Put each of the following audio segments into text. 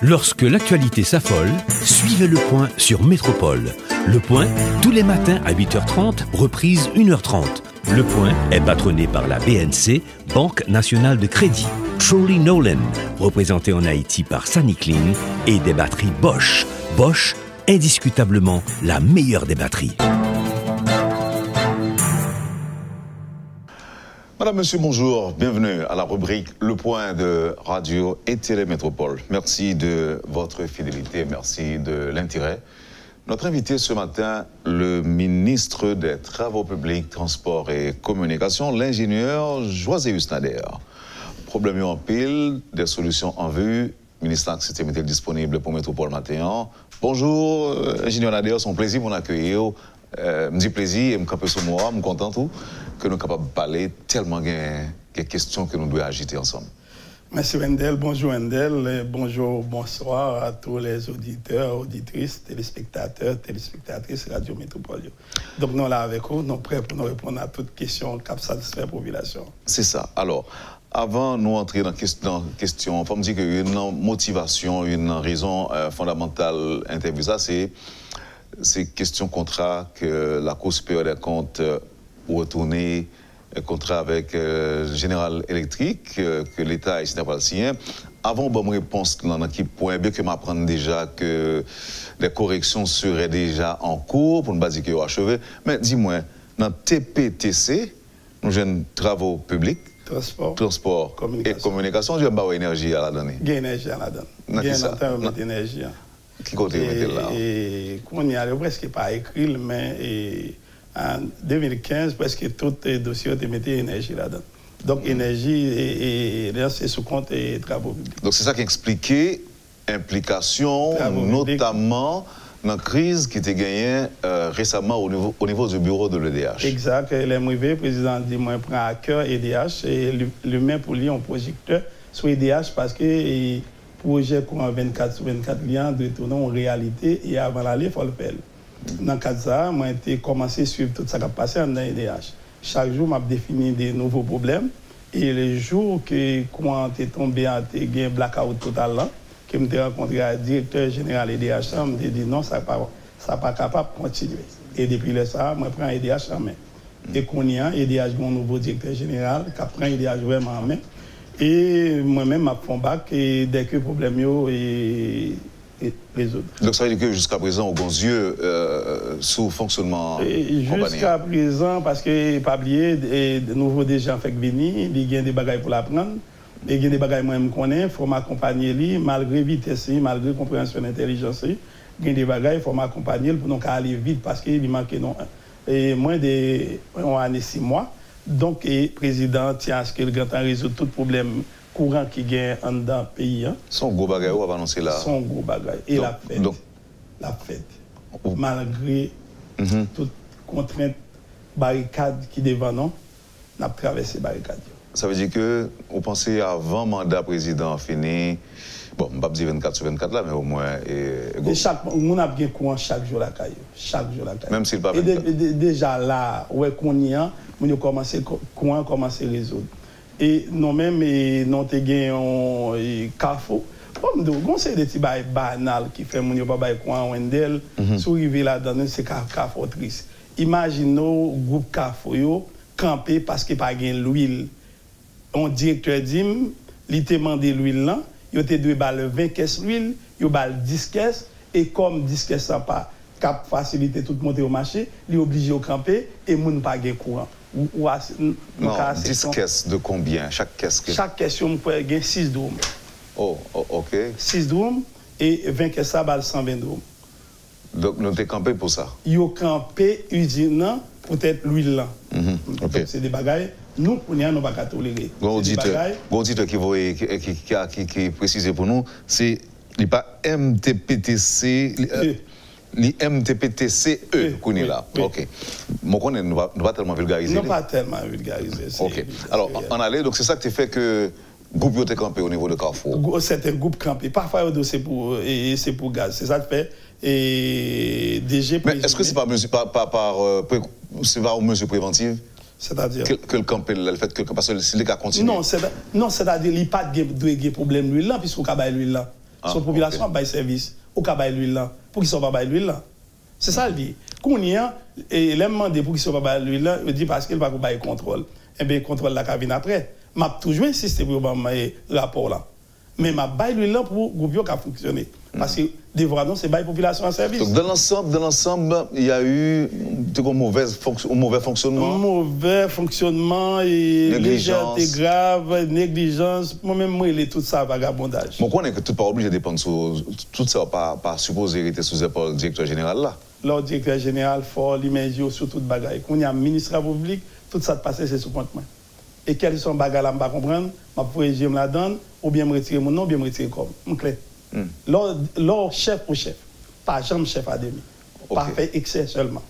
Lorsque l'actualité s'affole, suivez le point sur Métropole. Le point, tous les matins à 8h30, reprise 1h30. Le point est patronné par la BNC, Banque nationale de crédit. Trolley Nolan, représenté en Haïti par Sunny Clean, et des batteries Bosch. Bosch, indiscutablement la meilleure des batteries. Madame, Monsieur, bonjour. Bienvenue à la rubrique Le Point de Radio et Télémétropole. Merci de votre fidélité, merci de l'intérêt. Notre invité ce matin, le ministre des Travaux publics, Transports et Communications, l'ingénieur Joséus Nader. Problème en pile, des solutions en vue. Ministre était disponible pour Métropole Matin. Bonjour, euh, ingénieur Nader, c'est un plaisir de vous accueillir. Euh, me dit plaisir et me camper sur moi, me content tout que nous sommes capables de parler tellement des questions que nous devons agiter ensemble. Merci Wendel, bonjour Wendel, bonjour, bonsoir à tous les auditeurs, auditrices, téléspectateurs, téléspectatrices Radio Métropole. Donc nous là avec vous, nous sommes prêts pour nous répondre à toutes questions qui satisfait la population. C'est ça. Alors, avant de nous entrer dans la question, il faut me dire qu'il y a une motivation, une raison euh, fondamentale interview ça, c'est ces questions contrat que la Cour supérieure des comptes euh, retourner un contrat avec euh, General Electric, euh, que l'État ici n'a pas sien. Avant bonne réponse dans l'équipe point, bien que m'apprendre déjà que des corrections seraient déjà en cours, pour ne pas dire qu'ils ont achevé. Mais dis-moi, dans TPTC, nous avons travaux publics, transport, transport et communication, pas énergie à la a énergie à la a d'énergie. Qui côté là? Et comment y a presque pas écrit, mais en 2015, presque tous les dossiers ont été mis énergie là-dedans. Donc, énergie et, et, c'est sous compte et travaux publics. Donc, c'est ça qui expliquait implication, notamment dans la crise qui était gagnée euh, récemment au niveau, au niveau du bureau de l'EDH. Exact. Le président dit moi, prend à cœur EDH et lui-même pour lui, un projecteur sur EDH parce que projet courant 24 sur 24 liens de tourner en réalité et avant l'aller, il faut le faire. Dans le cadre de ça, j'ai commencé à suivre tout ce qui a passé dans l'IDH. Chaque jour, j'ai défini des nouveaux problèmes. Et le jour que courant est tombé, a un blackout total là, que j'ai rencontré le directeur général de l'IDH, je me dit non, ça n'est pas, pas capable de continuer. Et depuis ça, je prends l'IDH en main. Et qu'on y a, l'IDH, mon nouveau directeur général, qui prend l'IDH vraiment en main. Et moi-même, je prends bac et dès que le problème est donc ça veut dire que jusqu'à présent, au bon yeux euh, sous fonctionnement Jusqu'à présent, parce que, pas oublier, de nouveau déjà fait venir, il y a des bagages pour l'apprendre. Il y a des bagages moi je connais, il faut m'accompagner lui, malgré vitesse, malgré compréhension d'intelligence. Il y a des bagages, il faut m'accompagner pour aller vite parce qu'il manque non. Et moins de on année six mois. Donc, le président tient à ce grand résout tout problème courant qui gagne en dans le pays. Hein. Son gros bagage, on va annoncer là. Son gros bagage. Et la fête. Donc, la fête. Malgré mm toute contrainte, barricade qui devant nous, on a traversé barricade. Ça veut dire que vous pensez avant mandat président fini, bon, je ne vais pas dire 24 sur 24 là, mais au moins. Et, et chaque, on a bien courant chaque jour la caille. Chaque jour la caille. Même s'il pas Et déjà là, où est qu'on y a, on a commencé, courant commencé à résoudre et nous-mêmes, nous avons un carrefour. Comme nous avons des petits bails banals qui fait mon pas bail coin Wendel, mhm. sous rivière là-dedans, c'est carrefour triste. Imaginez groupe carrefour camper parce qu'il n'y a pas l'huile. Un directeur dit, il demandé l'huile là, il a dû 20 caisses d'huile, il a 10 caisses, et comme 10 caisses n'a pas cap faciliter tout monter au marché, il est obligé de camper et il n'a pas de courant. Ou, ou non, 10 caisses de combien? Chaque caisse que... Chaque question, on peut gagner 6 drômes. Oh, oh, ok. 6 drômes et 20 caisses, ça 120 drômes. Donc, nous avons campé pour ça Nous avons campé usine peut-être l'huile là. Mm -hmm. c'est des bagailles. Nous, nous ne pouvons pas tolérer. Bon auditeur qui, qui, qui, qui, précise pour nous, c'est pas MTPTC. Euh, l'IMTPTCE qu'on est là. OK. Mon on ne va pas tellement vulgariser. Non, pas tellement vulgariser. OK. Alors, en aller, donc c'est ça qui fait que le groupe est campé au niveau de Carrefour. C'est un groupe campé. Parfois, c'est pour, c'est pour gaz. C'est ça qui fait. Et DG Mais est-ce que c'est pas, par, par, par, euh, c'est pas une mesure préventive? C'est-à-dire? Que, que, le campé, le fait que parce que c'est le cas continue. Non, c'est non, c'est-à-dire qu'il n'y a pas de problème lui là puisqu'on a lui là. Ah, Son population okay. a service. Au cas l'huile là. Pour qu'ils soient pas l'huile là. C'est ça le dit. Qu'on y a, et demandé pour qu'ils soient pas l'huile là, il dit parce qu'il va pas contrôle. Eh bien, contrôle la cabine après. M'a toujours insisté pour le rapport là. Mais m'a bail l'huile là pour que le gouvernement fonctionner. Parce que dévoradon, c'est la population en service. Donc, dans l'ensemble, dans l'ensemble, il y a eu un mauvais, fonction, mauvais fonctionnement. Un mauvais fonctionnement et négligence grave, négligence. Moi-même, moi, il est tout ça vagabondage. Bon, on est que tout pas obligé de dépendre sur tout ça, pas, pas supposé hériter sous le directeur général là. Le directeur général, fort, l'image sur toute bagaille. Quand il y a un ministre public, tout ça de passer, c'est sous compte moi. Et quels sont les bagages là, je ne comprendre. Je me la donne, ou bien me retirer mon nom, ou bien me retirer comme. clair. Mm. Leur, chef ou chef, pas jamais chef à demi. Pas fait excès seulement.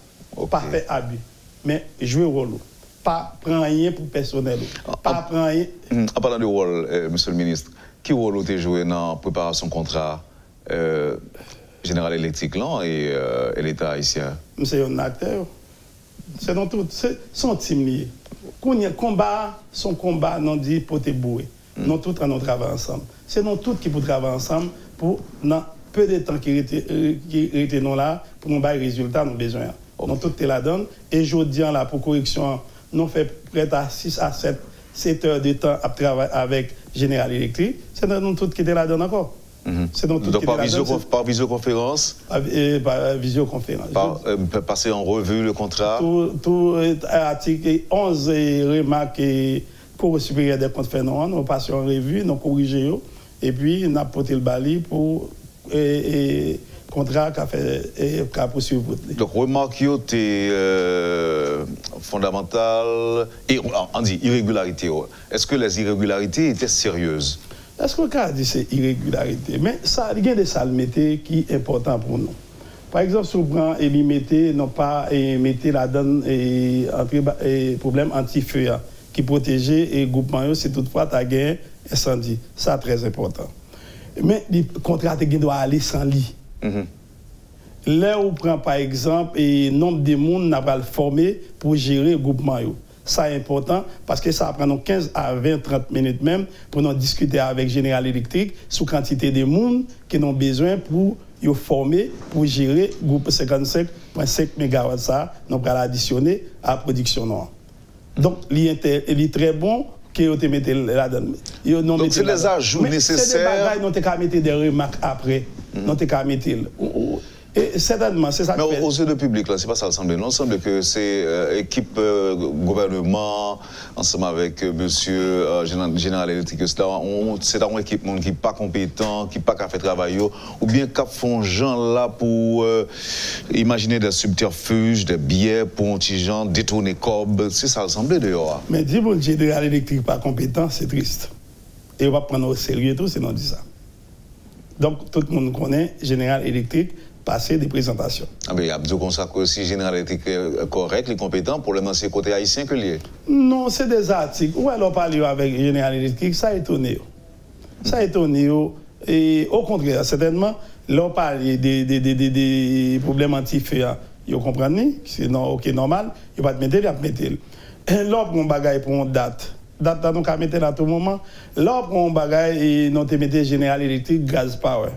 Pas fait abus. Mais jouer rôle. Pas prendre rien pour personnel. Ah, pas ah, prendre rien. Mm, en parlant du rôle, euh, monsieur le ministre, qui rôle avez joué dans la préparation contrat euh, général électrique là et, euh, l'État haïtien? C'est un acteur. C'est dans tout. C'est son team lié. Quand il y a combat, son combat, non dit pour te bouer. Mm. Nous tous, on travaille ensemble. C'est nous tous qui pouvons travailler ensemble pour, dans peu de temps qui étaient euh, là, pour nous avoir des résultats, nous besoin. Nous tout la donne. Et je dis là, pour correction, nous faisons près à 6 à 7, 7 heures de temps à travailler avec Général Electric. C'est nous tous qui la donne encore. Mm -hmm. C'est donc par, visio, par, visioconférence? Par, euh, par visioconférence. Par, euh, passer en revue le contrat? Tout, tout article 11 remarques et cours supérieur des comptes fait nous, nous passons en revue, nous corrigeons et puis, on a porté le bali pour et, contrat qu'a fait et qu'a poursuivi. Donc, remarque est euh, fondamentale et on dit irrégularité. Est-ce que les irrégularités étaient sérieuses? Est-ce qu'on a dit c'est irrégularité? Mais ça, il y a des salmetés qui sont importants pour nous. Par exemple, si on prend et mettez, non pas et mettez la donne et, et problème anti-feu hein, qui protégeait et groupement, c'est toutefois ta guerre incendie. Ça, très important. Mais le contrat doit aller sans lit. Mm Là où on prend par exemple le nombre de monde n'a pas formé pour gérer le groupement. Ça est important parce que ça prend 15 à 20, 30 minutes même pour nous discuter avec Général Électrique sur la quantité de monde qui ont besoin pour former pour gérer le groupe 55.5 MW. Ça, nous allons additionner à la production. Donc, il est très bon que vous mettez là-dedans. Donc c'est les ajouts nécessaires. C'est des bagages, nous avons mettre des remarques après. Nous avons mettre. Et certainement, c'est ça Mais aux yeux du public, là, c'est pas ça l'Assemblée. Non, semble que c'est euh, équipe euh, gouvernement, ensemble avec euh, monsieur général électrique, c'est un équipe qui n'est pas compétent, qui n'est pas qu'à faire travail, ou bien qui font gens là pour imaginer des subterfuges, des billets pour un gens détourner cob. C'est ça l'Assemblée dehors. Mais dire que général électrique pas compétent, c'est triste. Et on va prendre au sérieux tout, sinon dit ça. Donc tout le monde connaît général électrique passer des présentations. Ah mais il y a que si général électrique est correct, les compétent pour le lancer côté haïtien que lié. Non, c'est des articles. Où alors parler avec général électrique, ça a étonné. Ça a étonné. Et au contraire, certainement, là, parler des, des, des, des, problèmes anti-feu, vous comprenez C'est non, ok, normal, il va te mettre, il va te mettre. Là, pour un bagage pour une date, date, à mettre à tout moment. Là, pour un bagage, il te mettre général électrique, gaz power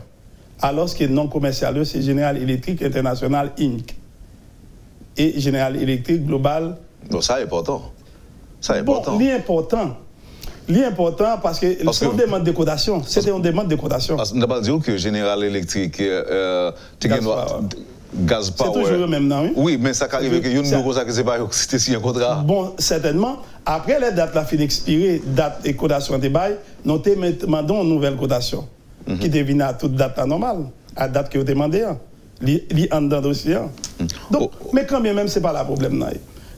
alors que non commercial, c'est Général Électrique International Inc. Et Général Électrique Global. Donc ça est important. Ça est important. Bon, l'important. L'important parce que c'est une demande de codation. C'était une demande de codation. On n'a pas dit que Général Électrique. Euh, Gaz Power. C'est toujours le même nom, oui? Oui, mais ça arrive que une nouveau ça que c'est pas c'était un contrat. Bon, certainement. Après la date la fin expirée, date de codation des bails, nous demandons une nouvelle Mhm. qui devine à toute date normale, à date que vous demandez, hein. li en dans dossier. Hein. Mhm. Donc, oh. mais quand même, c'est pas le problème.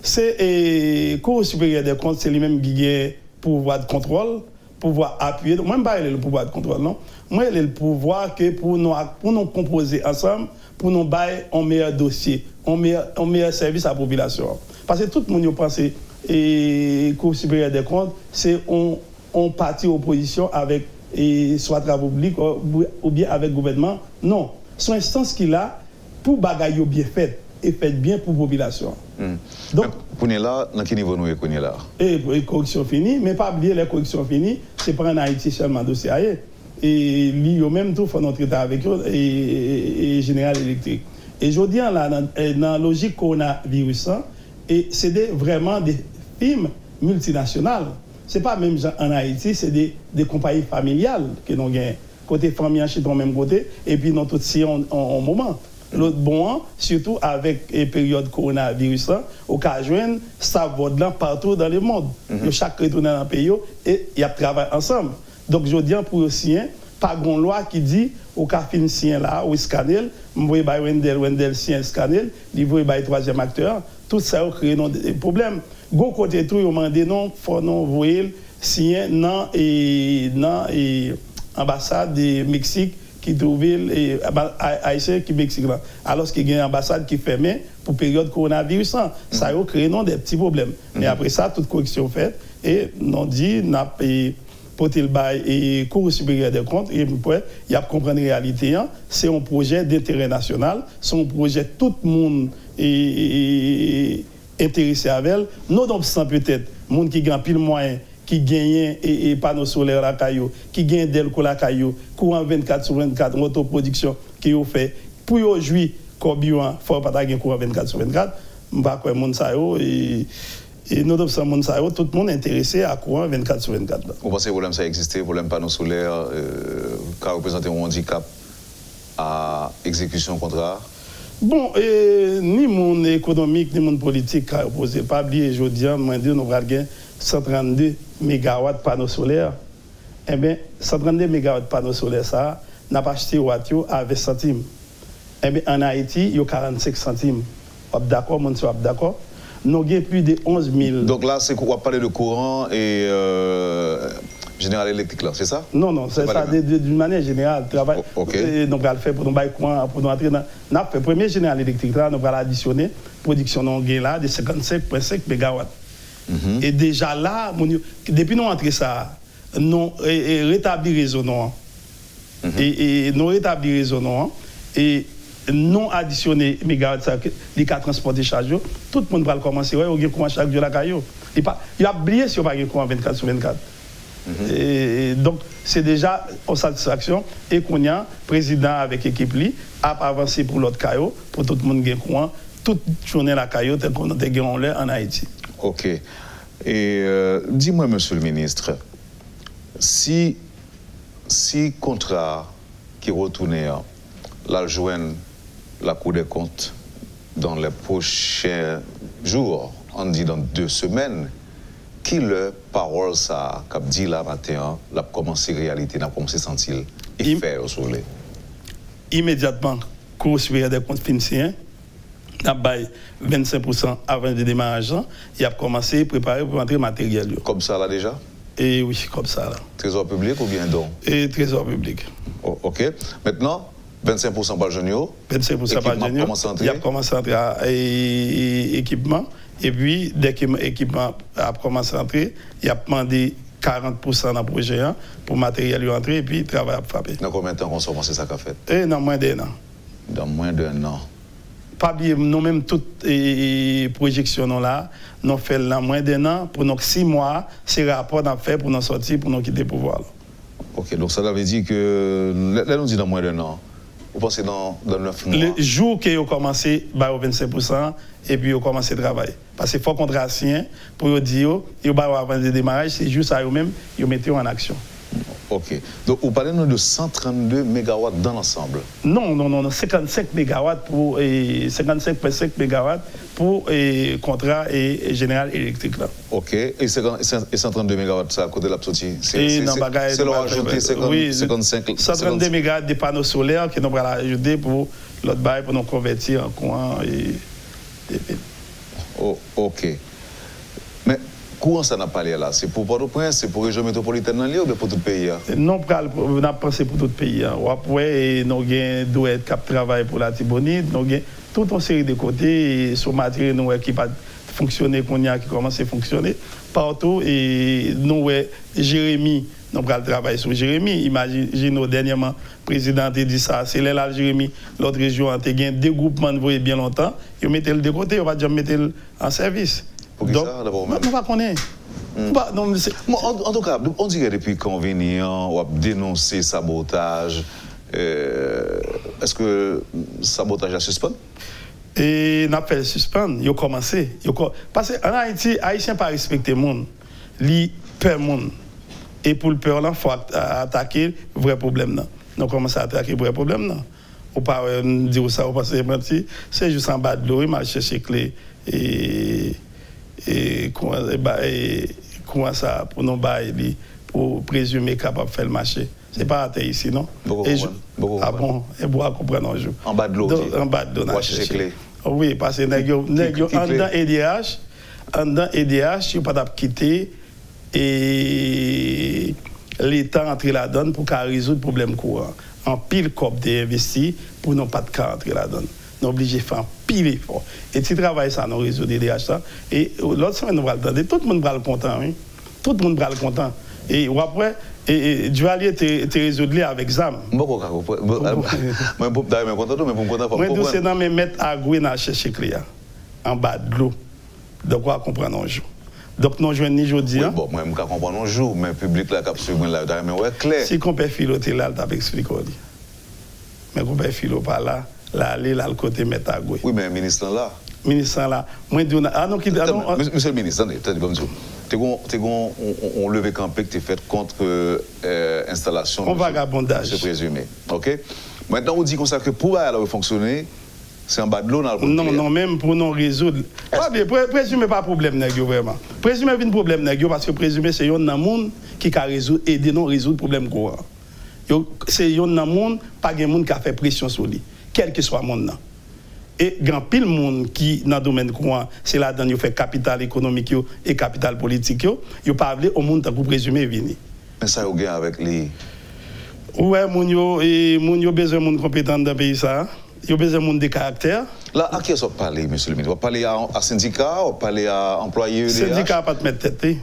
C'est le Cour supérieur des comptes, c'est lui-même qui a pouvoir de contrôle, pouvoir appuyer. Moi, je ne le pouvoir de contrôle, non? Moi, j'ai le pouvoir que pour nous, pour nous composer ensemble, pour nous bailler un meilleur dossier, un meilleur, un meilleur service à la population. Parce que tout le monde pense et Cour supérieur des comptes, c'est on, on parti opposition avec et soit travaux publics ou bien avec le gouvernement. Non. Son instance qu'il a pour bagaille bien fait et fait bien pour la population. Hmm. Donc, pour là, dans quel niveau nous sommes là? Et, correction finie, mais pas oublier les corrections finies, c'est pas en Haïti seulement dossier. et lui même tout faut notre avec eux et, Général Électrique. Et je dis là dans la logique coronavirus hein, et c'est vraiment des films multinationales. C'est pas même en Haïti, c'est des, des compagnies familiales que nous avons. Côté famille, chez ton même côté, et puis nous tous si en, en, moment. L'autre bon, surtout avec la période coronavirus, hein, au cas où ça va partout dans le monde. Mm Chaque retourne dans le pays et il y a travail ensemble. Donc je dis pour aussi, pas de loi qui dit au cas fin sien là, ou scanel, vous voyez Wendel, Wendel sien scanel, il voyez troisième acteur, tout ça crée des problèmes. Gon côté tout, ils ont demandé non, faut non voyer sien non et non et ambassade du Mexique qui trouve et haïtien qui Mexique là. Alors qu'il y a une ambassade qui fermée pour période coronavirus, hein. ça a créé non des petits problèmes. Mais mm-hmm. après ça, toute correction faite et non dit n'a pour le bail et cours supérieur des comptes et il y a comprendre la réalité hein. c'est un projet d'intérêt national c'est un projet tout le monde intéressé avec elle. Nonobstant peut-être monde qui gagne pile moyen qui gagne et, panneaux solaires la caillou qui gagne delco la caillou courant 24 sur 24 autoproduction qui ont fait. Pour jouir comme il faut pas gagner courant 24 sur 24 pas quoi monde ça et et nous avons tout le monde intéressé à courant 24 sur 24. Vous pensez que problème ça existe, le problème panneau solaire, euh, qui représente un handicap à exécution contrat? Bon, ni mon économique, ni mon politique a opposé. Pas oublier, je dis, nous avons 132 MW de panneaux solaires. Eh bien, 132 MW panneaux solaires, ça, n'a pas acheté Watio à 20 centimes. Eh bien, en Haïti, il y a 45 centimes. D'accord, mon d'accord? Nous avons plus de 11 000. Donc là, c'est quoi parler de courant et euh, général électrique, là, c'est ça? Non, non, c'est ça, d'une manière générale. Travail, oh, Donc, on va le faire pour nous pour nous entrer dans. Nous fait premier général électrique, là, nous allons additionner production de là de 55,5 MW. Mhm. Et déjà là, depuis nous entré ça, nous rétabli raisonnement. Mm Et, et nous rétabli raisonnement. Et non additionné les quatre transporter charge tout le monde va commencer ouais on courant chaque jour la caillou il pas il a oublié si on pas courant 24 sur 24 mhm. et, donc c'est déjà en satisfaction et qu'on y a président avec équipe li a avancé pour l'autre caillou pour tout le monde gagne courant toute journée la caillou tel qu'on a en Haïti OK et euh, dis-moi monsieur le ministre si si contrat qui retournait la joindre la Cour des comptes dans les prochains jours, on dit dans deux semaines, qui le parole ça, qu'a dit là matin, l'a commencé réalité, n'a commencé sentir, il fait au soleil. Immédiatement, Cour supérieure des comptes financiers, a 25% avant le démarrage, il a commencé à préparer pour entrer matériel. Comme ça là déjà? Et oui, comme ça là. Trésor public ou bien don Et trésor public. Oh, ok. Maintenant, 25% par Genio. 25% par Genio. Il a commencé à entrer à équipement. Et puis, dès que l'équipement a commencé à entrer, il a demandé 40% dans le projet hein, pour matériel entrer et puis il travaille à frapper. Dans combien de temps qu'on commencé ça qu'a fait? Et Dans moins d'un an. Dans moins d'un an. Pas bien, nous-mêmes, toutes les projections là, nous faisons dans moins d'un an. Pour nous, six mois, c'est rapport d'en fait pour nous sortir, pour nous quitter le pouvoir. Ok, donc ça veut dire que, là, nous dit dans moins d'un an. Vous pensez dans, dans 9 mois Le jour qu'ils ont commencé, bah, au 25%, et puis ils ont commencé à travailler. Parce qu'il faut sien pour dire, ils vont avoir des démarrages, c'est juste à eux-mêmes, ils mettent en action. Ok. Donc, vous parlez de 132 MW dans l'ensemble Non, non, non, 55 MW pour 55,5 MW pour et, contrat et, général électrique. Là. Ok. Et, 132 MW, ça à côté de l'absorti C'est leur ajouter 55 132 MW de panneaux solaires que nous allons ajouter pour l'autre bail pour nous convertir en courant. Et, oh, ok. Courant ça n'a pas l'air là? C'est pour Port-au-Prince, c'est pour la région métropolitaine ou bien pour tout le pays hein? Non, on a pensé pour tout le pays. Hein. Nous avons être cap travail pour la Tibonite, nous avons toute une série de côtés sur matériel nous qui pas fonctionné, a qui commence à fonctionner partout. Et nous, Jérémy, nous avons travailler sur Jérémy. Imaginez, dernièrement, le président a dit ça. C'est là, Jérémy, l'autre région a gagné des groupements de bien longtemps. Ils mettent le de côté, on va déjà mettre en service. Pour qui ça, d'abord même? On va connaître. Mm. Bah, non, en, tout cas, on dirait depuis convenient, on a dénoncé sabotage. Euh, est-ce que sabotage a suspend Et n'a pas suspend, il a commencé. Parce qu'en Haïti, Haïtien pas respecter le monde. Il peur monde. Et pour le peur, il faut attaquer le vrai problème. Donc, commence à attaquer le vrai problème. On pas dire ça, parce que c'est juste en bas de l'eau, il m'a cherché clé. Et, et, comment ça, pour nous bailler, pour présumer capable de faire le marché. Ce n'est pas à ici, non? Beaucoup, et je, beaucoup, Ah bon, et bois comprendre un jour. En bas de l'eau En bas de l'eau, Oui, parce que en dans EDH, en dans EDH, ne pas quitter et l'État entrer là-dedans pour résoudre le problème courant. En pile cop d'investir pour ne pas entrer là-dedans. Nous obligés de faire un pile effort. Et si travail ça, nous résoudre l'EDH ça. Et l'autre semaine, nous allons entendre. Tout le monde va le content, oui. Tout le monde va le content. Et après, et, Duvalier te résolu avec ZAM. Je content, mais pour content, Moi, c'est dans mes maîtres à Gouin à chercher Cléa, en bas de l'eau. Donc, on va comprendre un jour. Donc, nous jouons ni jeudi. Oui, bon, moi, je comprends un jour, mais le public là, qui a là, mais ouais, clair. Si on peut filer, là, tu expliqué. Mais on peut filer pas là, là, aller là, le côté Gouin. Oui, mais le ministre là. Ministre là. Moi, je dis, ah non, qui. Monsieur le ministre, attendez, comme ça tu on levé campé que tu fait contre euh, de vagabondage. ce présumé. OK? Maintenant, on dit comme ça que pour aller fonctionner, c'est en bas de l'eau dans le Non, non, même pour nous résoudre. Pas bien, présumer pas problème, vraiment. Présumer un problème, parce que présumer, c'est un monde qui a résoudre, aider nous résoudre problème courant. C'est un monde, pas de monde qui a fait pression sur lui, quel que soit le monde. Et grand pile monde qui dans le domaine courant, c'est là dedans fait capital économique et capital politique yo, yo pas au monde pour présumer venir. Mais ça yo avec les yo et moun yo besoin monde compétent dans le pays ça. Yo besoin monde de caractère. Là, à qui est-ce parler, monsieur le ministre? Vous parler à, à syndicat, vous parler à employés Syndicat pas te mettre tête. Eh?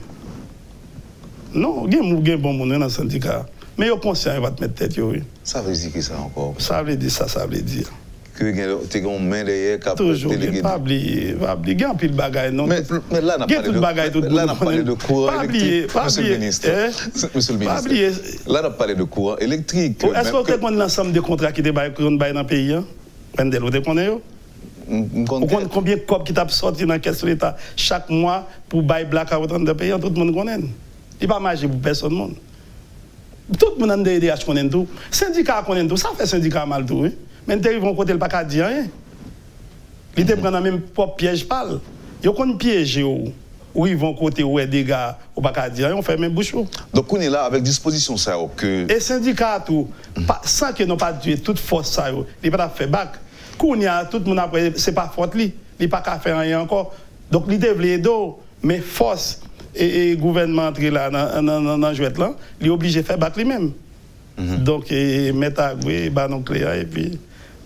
Non, il y a bon monde dans le syndicat. Mais yo conscient, il va te mettre tête. Oui. Ça veut dire que ça encore Ça veut dire ça, ça veut dire que tu as une main derrière qui a Toujours, pas oublier, pas oublier. Il y a un pile bagaille, non Mais, mais là, on a parlé de courant électrique. Pas Monsieur le ministre. Hein? Monsieur le ministre. Là, on a parlé de courant électrique. Oh, est-ce que vous avez l'ensemble des contrats qui sont dans le pays Pendel, vous connaissez Combien de copes qui t'a sorti dans la caisse de l'État chaque mois pour bailler blackout dans le pays Tout le monde connaît. Il n'y a pas magique pour personne. tout moun an DDH konen tou, syndika konen tou, sa fè syndika mal tou, men te rivon kote l pa ka diyan, li te pren nan menm pop piyej pal, yo kon piyej yo, ou rivon kote ou e dega ou pa ka diyan, on fè menm bouchou. Donk konen la avèk disposisyon sa yo ke... E syndika tou, san ke nou pa dwe tout fòs sa yo, li pa ta fè bak, konen a tout moun apre, se pa fòt li, li pa ka fè an yon anko, donk li te vle do, men fòs, et, et gouvernement entrer là dans jouet là, il est obligé de faire bac lui-même. Mhm. Donc, mettre à gouer, bah, nucléaire, et puis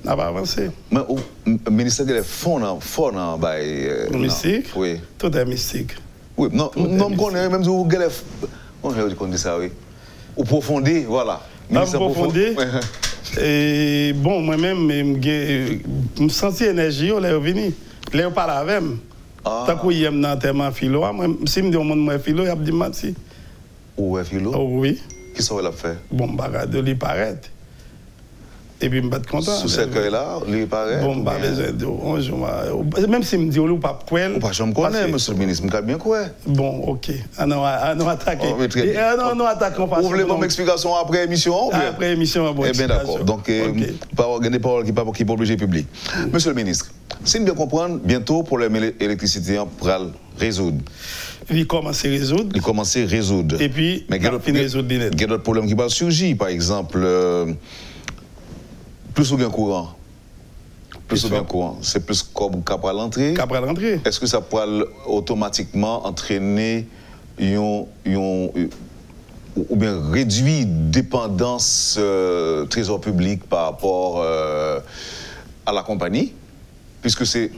n'a pas avancé. Mais le ministère de fonds, fort dans le Mystique Oui. Tout est mystique. Oui, non, non, connais même si vous avez on dit ça, oui. Ou profondir, voilà. Profondir. Et bon, moi-même, je me sens énergie, je suis revenu. Je parlé avec moi. Ah. Takou yem nan teman filo, si mdi yon moun mwen filo, yap di mati. Ou mwen filo? Ou oui. Ki sa wè la fè? Bon bagade li paret. Et puis, je suis content. Sous ce là lui paraît Bon, bah, même si je me dis, on pas quoi. Ou pas, je me connais, monsieur le ministre, je me bien quoi. Bon, ok. On a attaqué. On a attaqué. Vous voulez mon explication après émission Après émission, bon. Eh bien, d'accord. Donc, il y a des paroles qui ne pas obligé public. Monsieur le ministre, si nous bien comprendre, bientôt, pour l'électricité, on pourra résoudre. Il commence à résoudre. Il commence à résoudre. Et puis, il résoudre. Il y a d'autres problèmes qui vont surgir, par exemple. Plus ou bien courant? Plus ou bien courant. C'est plus comme capable l'entrée. L'entrée. Est-ce que ça pourrait automatiquement entraîner une, ou bien réduire dépendance euh, trésor public par rapport euh, à la compagnie, puisque c'est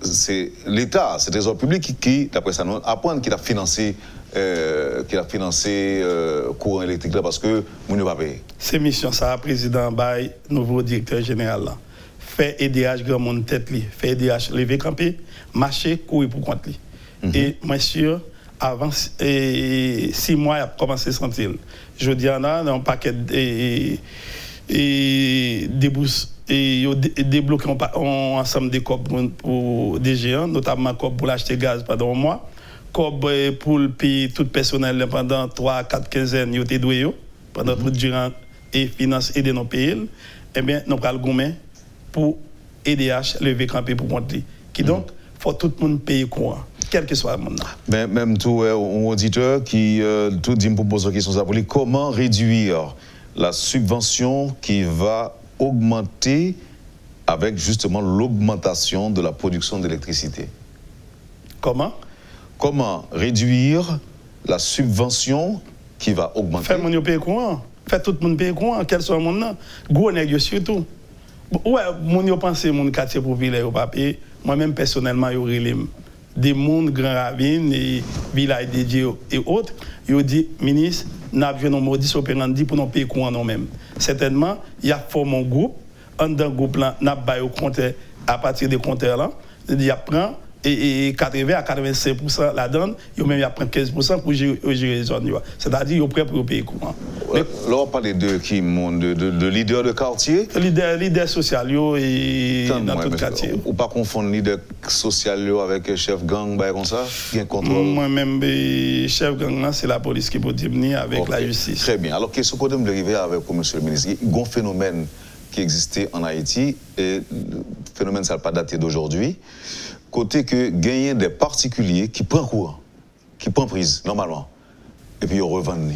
c'est l'État, c'est le trésor public qui, d'après ça, apprend qu'il a financé euh, qui a financé euh, courant électrique là parce que nous ne pas payer. C'est mission ça, président Bay, nouveau directeur général là. Fait EDH grand monde tête li, fait EDH lever camper, marcher courir pour compte li. Mhm. Et moi sûr avant et, six mois, il a commencé à sentir. Je dis, on a un paquet et, et et débloqué ensemble des copes pour, des géants, notamment copes pour l'acheter gaz pendant un mois, pour le payer tout le personnel pendant 3, 4, quinzaines, ils été doués pendant tout durant et finance aider nos pays. Eh bien, nous avons le pour EDH lever campé pour monter. Qui mhm. donc, faut tout le monde payer quoi quel que soit le monde. Mais même tout un auditeur qui euh, tout dit me pose une question comment réduire la subvention qui va augmenter avec justement l'augmentation de la production d'électricité? Comment? Comment réduire la subvention qui va augmenter? Faire mon payer quoi Faire tout le monde payer quoi Quel soit mon nom Gros nègre surtout. Ouais, mon yo pense mon quartier populaire au papier. Moi-même personnellement, yo des mondes Grand Ravine et village et autres, ont dit, ministre, nous avons un modus operandi pour nous payer quoi nous-mêmes. Certainement, il y a formé un groupe, un groupe là, nous avons à partir des compteurs là, il y a et, 80 à 85% la donne, ils même prennent 15% pour gérer, les zones. C'est-à-dire, ils sont prêts pour payer courant. Là, on parle de qui de, de, de quartier? Leaders leader social et dans tout le quartier. Ou pas confondre leader social avec chef gang, bah, comme ça? Moi-même, chef gang, c'est la police qui peut venir avec la justice. Très bien. Alors, qu'est-ce que vous arriver avec, M. le ministre Il y a un phénomène qui existait en Haïti, et le phénomène, ça n'a pas daté d'aujourd'hui côté que gagner des particuliers qui prennent courant, qui prennent prise, normalement, et puis ils revendent.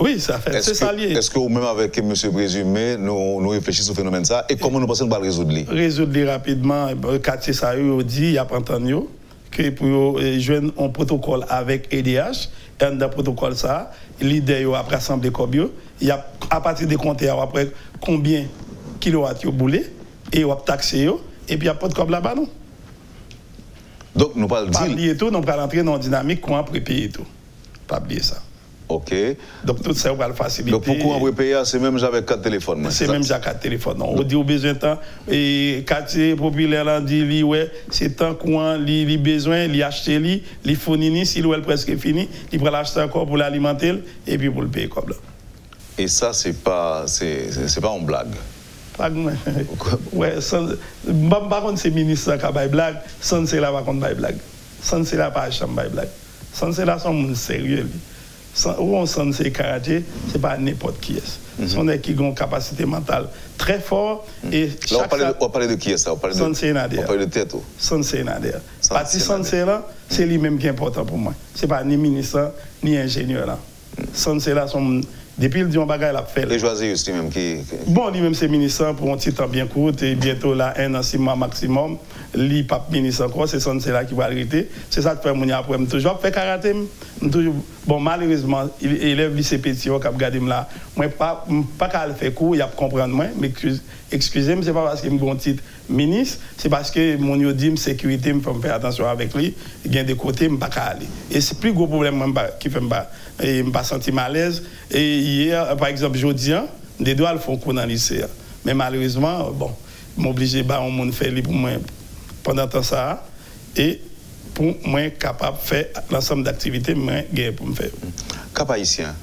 Oui, ça fait, c'est ça lié. Est-ce que même avec M. Présumé, nous, nous réfléchissons au phénomène ça et comment nous pensons qu'on va résoudre? Résoudre rapidement, le quartier ça dit, il y a pas entendu, que pour jouer un protocole avec EDH, et dans le protocole ça, l'idée après assembler comme il y a à partir des compteurs après combien de kilowatts vous boulé et vous taxé et puis il n'y a pas de comme là-bas non. Donc, nous parlons Pas oublier tout, nous allons entrer dans une dynamique comment préparer tout. Pas oublier ça. OK. Donc, tout ça, on va le faciliter. Donc, pourquoi on préparer C'est même j'avais quatre téléphones. C'est même j'ai quatre téléphones. On dit au besoin de temps. Et quartier populaire, on dit, ouais, c'est tant qu'on a besoin, il acheter, il fournit, s'il est presque fini, il peut l'acheter encore pour l'alimenter et puis pour le payer comme là. Et ça, c'est pas, c'est pas une blague. Ouais, par contre, c'est ministre qui a fait blague, sans c'est là, par contre, pas blague. Sans c'est là, pas chambre blague. Sans c'est là, c'est sérieux. Où on sent c'est karaté, c'est pas n'importe qui est. Ce sont des qui ont une capacité mentale très forte. Et là, on parle, de c'est lui-même qui est important pour moi. Ce n'est pas ni ministre, ni ingénieur là. Sansé là, sont depuis le Dion Bagay l'a fait. Les choisir aussi même qui. Bon, lui-même c'est ministre pour un petit temps bien court et bientôt là, un an, six mois maximum. Lui, pas ministre encore, c'est ça là qui va arrêter. C'est ça que fait mon après. toujours fait karaté. Toujours... Bon, malheureusement, il élève lycée petit, qui a gardé là. Moi, pas, pas qu'à le faire court, il a comprendre moi, mais excusez-moi, c'est pas parce qu'il me un titre ministre, c'est parce que mon yo dit sécurité, il faut faire attention avec lui, il y a des côtés, je ne pas aller. Et c'est plus gros problème qui fait pas et me pas senti malaise et hier par exemple jeudi des doigts le font cours dans le lycée. Mais malheureusement bon, m'obliger bah on monde faire pour moi pendant temps ça et pour moi capable de faire l'ensemble d'activités moi pour me faire. Cap haïtien.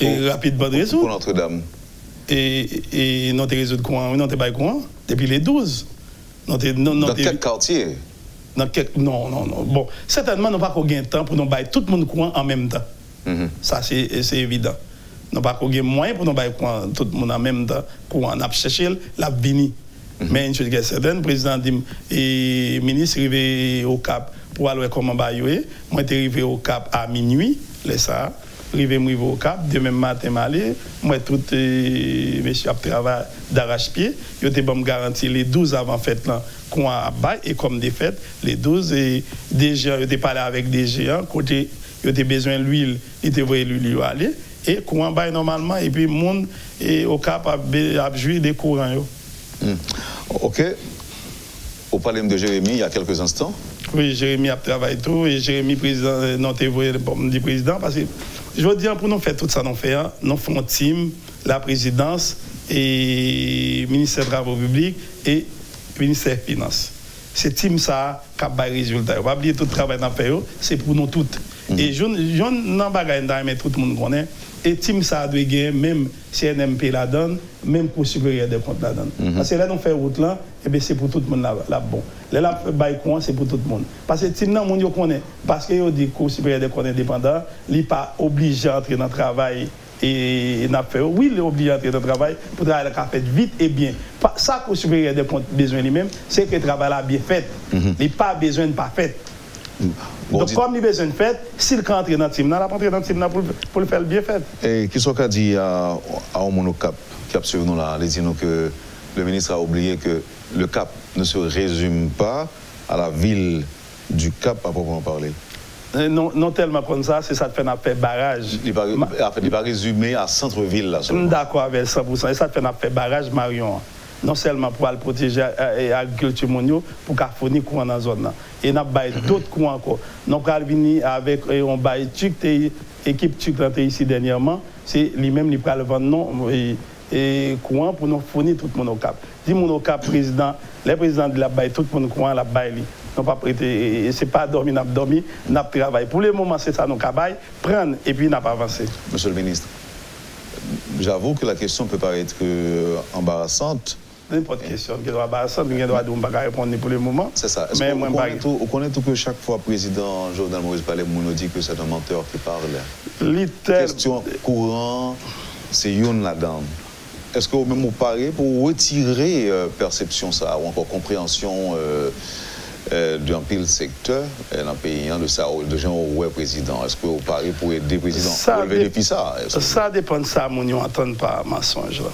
Et rapidement résoudre. Pour Notre-Dame. e, e nou te rezout kouan, nou te bay kouan, depi le 12. Nan kek kartiye? Nan kek, non, non, non. Bon, certainman nou pa kou gen tan pou nou bay tout moun kouan an menm tan. Sa, se evidant. Nou pa kou gen mwen pou nou bay kouan tout moun an menm tan, kouan ap chèchèl, lap vini. Mhm. Men, chou gen sèden, prezident dim, e minis rive au kap pou alwe koman bay yo e, mwen te rive au kap a minui, lè sa, Rive moi au Cap, demain matin m'aller, moi tout euh, monsieur a travaillé d'arrache-pied, yo te bon garanti les 12 avant fête là qu'on a bail et comme des fêtes les 12 et déjà yo te parlé avec des géants côté yo te besoin l'huile, il te voyait l'huile aller et qu'on bail normalement et puis monde et au Cap a, a joué des courants yo. Hmm. OK. Au parler de Jérémy il y a quelques instants. Oui, Jérémy a travaillé tout et Jérémy président euh, non te voyé le président parce que je veux dire, pour nous faire tout ça, nous faisons, nous faisons team, la présidence et le ministère des Travaux publics et le ministère des Finances. c'est team ça qui a des résultats. On va oublier tout le travail dans le c'est pour nous toutes. Mm. Et je n'en bagaille mais tout le monde connaît. Et team ça doit gagner même CNMP la donne, même pour supérieur des comptes la donne. Mm-hmm. Parce que là, nous faisons route là, et bien c'est pour tout le monde là, là bon. Là, là, c'est pour tout le monde. Parce que team là, on connaît. Parce que yo dit cours supérieur des comptes indépendants, il n'est pas obligé d'entrer dans le travail et n'a fait oui il est obligé d'entrer dans le travail pour travailler fait vite et bien ça que le supérieur des comptes besoin lui-même c'est que le travail a bien fait mm-hmm. il n'a pas besoin de pas fait donc, comme il a besoin de fait, s'il rentre dans le team, il va rentrer dans le team pour, pour le faire bien fait. Et qui ce qu'a dit à, à Cap, qui a suivi nous là, il dit que le ministre a oublié que le Cap ne se résume pas à la ville du Cap à proprement parler? Euh, non, non tellement comme ça, c'est ça qui fait un fait barrage. Il va, il va résumer à centre-ville là. D'accord, avec 100%. Et ça fait un fait barrage Marion non seulement pour protéger l'agriculture mondiale, pour qu'elle fournisse courant dans la zone. Et nous avons d'autres courants encore. Nous avons avec un bail équipe TUC ici dernièrement, c'est lui-même qui le vendre et courant pour nous fournir tout le monde au cap. Dis mon au cap président, les présidents de la bail, tout le monde courant la bail n'ont pas prêté, c'est pas dormi, n'a dormi, n'a travaillé. Pour le moment, c'est ça, nous avons prendre et puis n'a pas avancé. Monsieur le ministre, j'avoue que la question peut paraître euh, embarrassante, N'importe question qui doit passer, mais doit pas répondre pour le moment. C'est ça. Mais on, connaît tout, on connaît tout que chaque fois le président Jordan Maurice Palais nous dit que c'est un menteur qui parle? Littel... Question courante, c'est une là-dedans. Est-ce que vous même vous parlez pour retirer euh, perception ça, ou encore compréhension euh, euh, d'un pile secteur dans le pays, hein, de ça, de gens où est président? Est-ce que vous parlez pour aider le président ça relever défi ça? Ça dépend de ça, mon n'entend pas mensonge là.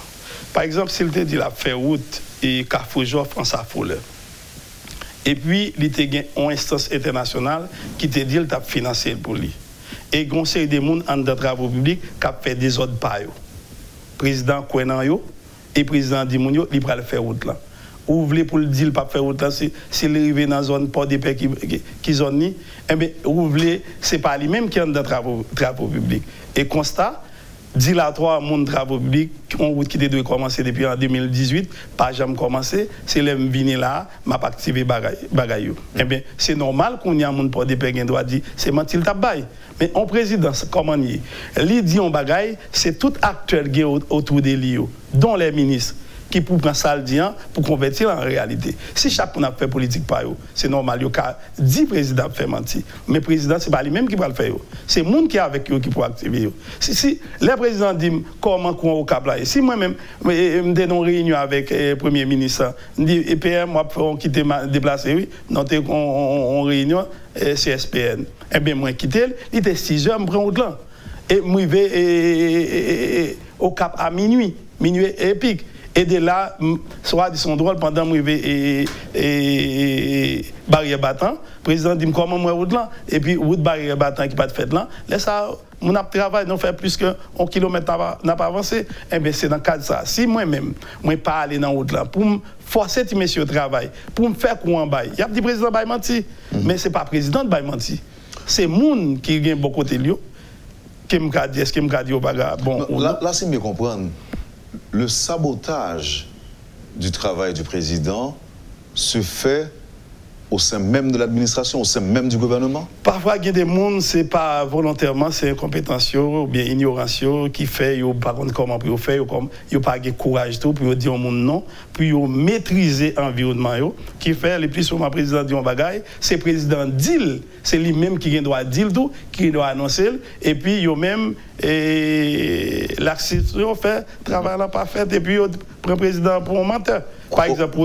Par exemple, s'il te dit la faire route et Carrefour France à foule. Et puis, il te une instance internationale qui te dit qu'il t'a financé pour lui. Et il conseil des gens en de travaux publics qui fait des ordres par eux. Président Kouenan et président Dimounio, il va le faire route là. Ou vous voulez pour le dire pas faire route là, s'il arrive dans la zone port de paix qui, qui, zone ni, eh bien, vous voulez, c'est pas lui-même qui est de travaux, travaux publics. Et constat, dilatoire mon travaux publics, on route qui doit commencer depuis en 2018, pas jamais commencé, c'est les vini là, m'a pas activé bagay Eh bien, c'est normal qu'on y a mon pour des pègnes doit dire c'est mentil tabay. Mais en présidence comment y est? Dit en bagay, c'est tout acteur qui autour des lieux, dont les ministres qui pour prendre ça le pour convertir en réalité. Si chaque a fait politique par eux, c'est normal, il y a 10 présidents fait mentir. Mais le président, ce n'est pas lui-même qui va le faire. C'est le monde qui est avec eux qui peut activer. Si, si les présidents disent comment on au cap là, si moi-même, je suis une réunion avec le Premier ministre, je dis, EPM, moi, on quitte déplacer, oui, sommes en réunion, CSPN. Eh bien, moi, quitté, il était 6 heures, je prends route là. Et je vais au cap à minuit, minuit épique. Et de là, soit dit son drôle pendant que et, et, barrière battant, le président dit comment moi route là? Et puis route barrière battant qui pas de fait là, laisse ça mon travail nous fait plus que un kilomètre n'a pas avancé, eh bien c'est dans le cadre de ça. Si moi-même, moi pas aller dans route là pour me forcer ces messieurs au travail, pour me faire quoi en bail. Il y a des présidents qui menti, -hmm. mais c'est pas président qui menti. C'est moun qui gagne beaucoup de lieux qui me dit est-ce qu'il me dit bon. Là, là c'est mieux comprendre le sabotage du travail du président se fait au sein même de l'administration, au sein même du gouvernement? Parfois, il y a des gens, ce n'est pas volontairement, c'est incompétence ou bien ignorance qui fait, ils par contre comment pour faire, ils n'ont pas de courage tout pour dire au monde non, pour maîtriser l'environnement, qui fait, le plus souvent, président dit un bagaille, c'est président dit, c'est lui-même qui doit dire tout, qui doit annoncer, et puis il même, l'action fait, travail n'a pas fait, et puis il prend président pour un menteur. Par exemple,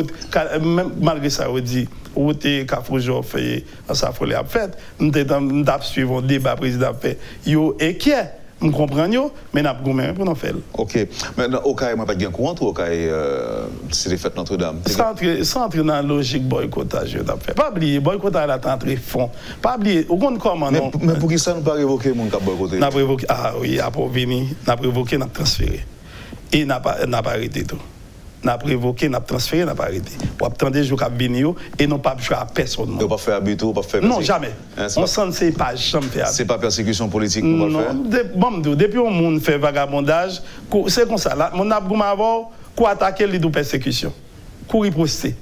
malgré ça, on dit, où t'es Kafoujo fait, ça faut les fait, nous avons suivi un débat président fait, yo inquiet. Nous comprenons, mais nous avons gommé pour nous faire. Ok. Maintenant, au cas où pas de courant, au cas c'est les fêtes Notre-Dame Sans entrer dans la logique boycottage, fait. Pas oublier, boycottage là, très fond. Pas oublier, au compte comment non. Mais pour qui ça nous pas révoquer mon cap boycotté N'a révoqué, ah oui, après venir, n'a révoqué, n'a transféré. Et n'a pas, n'a pas arrêté tout n'a prévoqué, n'a transféré, n'a pas arrêté. Pour attendre des jours à venir et non pas jouer à personne. Ne pas faire habitude, pas faire Non, jamais. Hein, on sent c'est pas jamais faire. C'est pas persécution politique pour le faire. Non, depuis on monde fait vagabondage, c'est comme ça là, mon a avoir quoi attaquer les deux persécutions. Courir poster.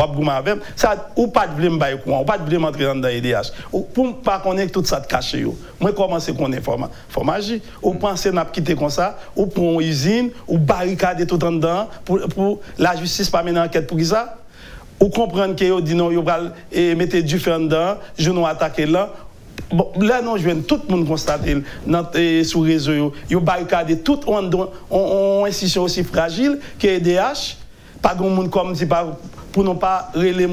wap gouman avem, sa ou pat vle mbay kouan, ou pat vle mantri nan da EDH. Ou pou mpa konen tout sa te kache yo. Mwen komanse konen forma, formaji, ou panse nap kite kon sa, ou pou an izin, ou barikade tout an dan, pou, pou la justice pa menen anket pou ki sa. Ou kompren ke yo di nou yo bral e mette du fe an dan, jounou atake lan, Bon, la nou jwen, tout moun konstate nan e, sou rezo yo, yo barikade tout an don, an insisyon osi fragil, ke EDH, pa goun moun kom si pa pour ne pas relayer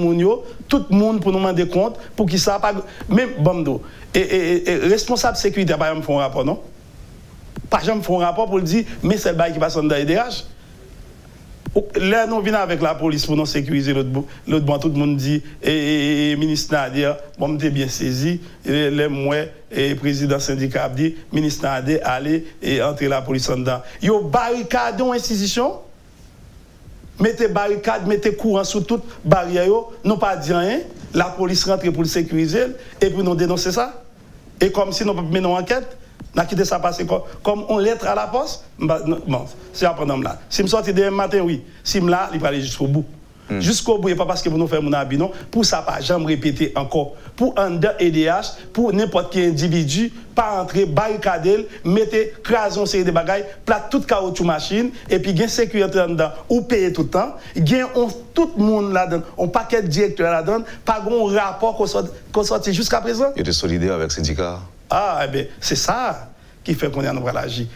tout le monde pour nous demander compte, pour qui ça pas même bon et, et, et, responsable sécurité pas jamais font un rapport non? Pas jamais font un rapport pour dire mais c'est le bail qui passe dans EDH Là, nous venons avec la police pour nous sécuriser l'autre bout. Tout le monde dit, et, le ministre Nadia, bon, m'était bien saisi. Les moi, et président syndicat dit, ministre Nadia, allez et entrer la police en dedans. Yo barricade une institution? Mettez barricade, mettez courant sur toute barrière, non pas dire rien. La police rentre pour le sécuriser et pour nous dénoncer ça. Et comme si nous pas une enquête, n'a quitté ça passer comme, on lettre à la poste. Bon, c'est après là. Si je sorti demain matin, oui. Si je là, il va aller jusqu'au bout. Hmm. Jusqu'au bout, et pas parce que vous nous faites mon. Pour ça, pas jamais répéter encore. Pour un EDH, pour n'importe quel individu, pas entrer, barricader, mettez, crason série de bagailles, plate toute caoutchouc machine, et puis gain sécurité là-dedans, ou payer tout le temps. Gain tout le monde là-dedans, un paquet de directeurs là-dedans, pas un rapport qu'on sorti jusqu'à présent. Il était solidaire avec le syndicat ah, eh bien, c'est ça qui fait qu'on est en agir.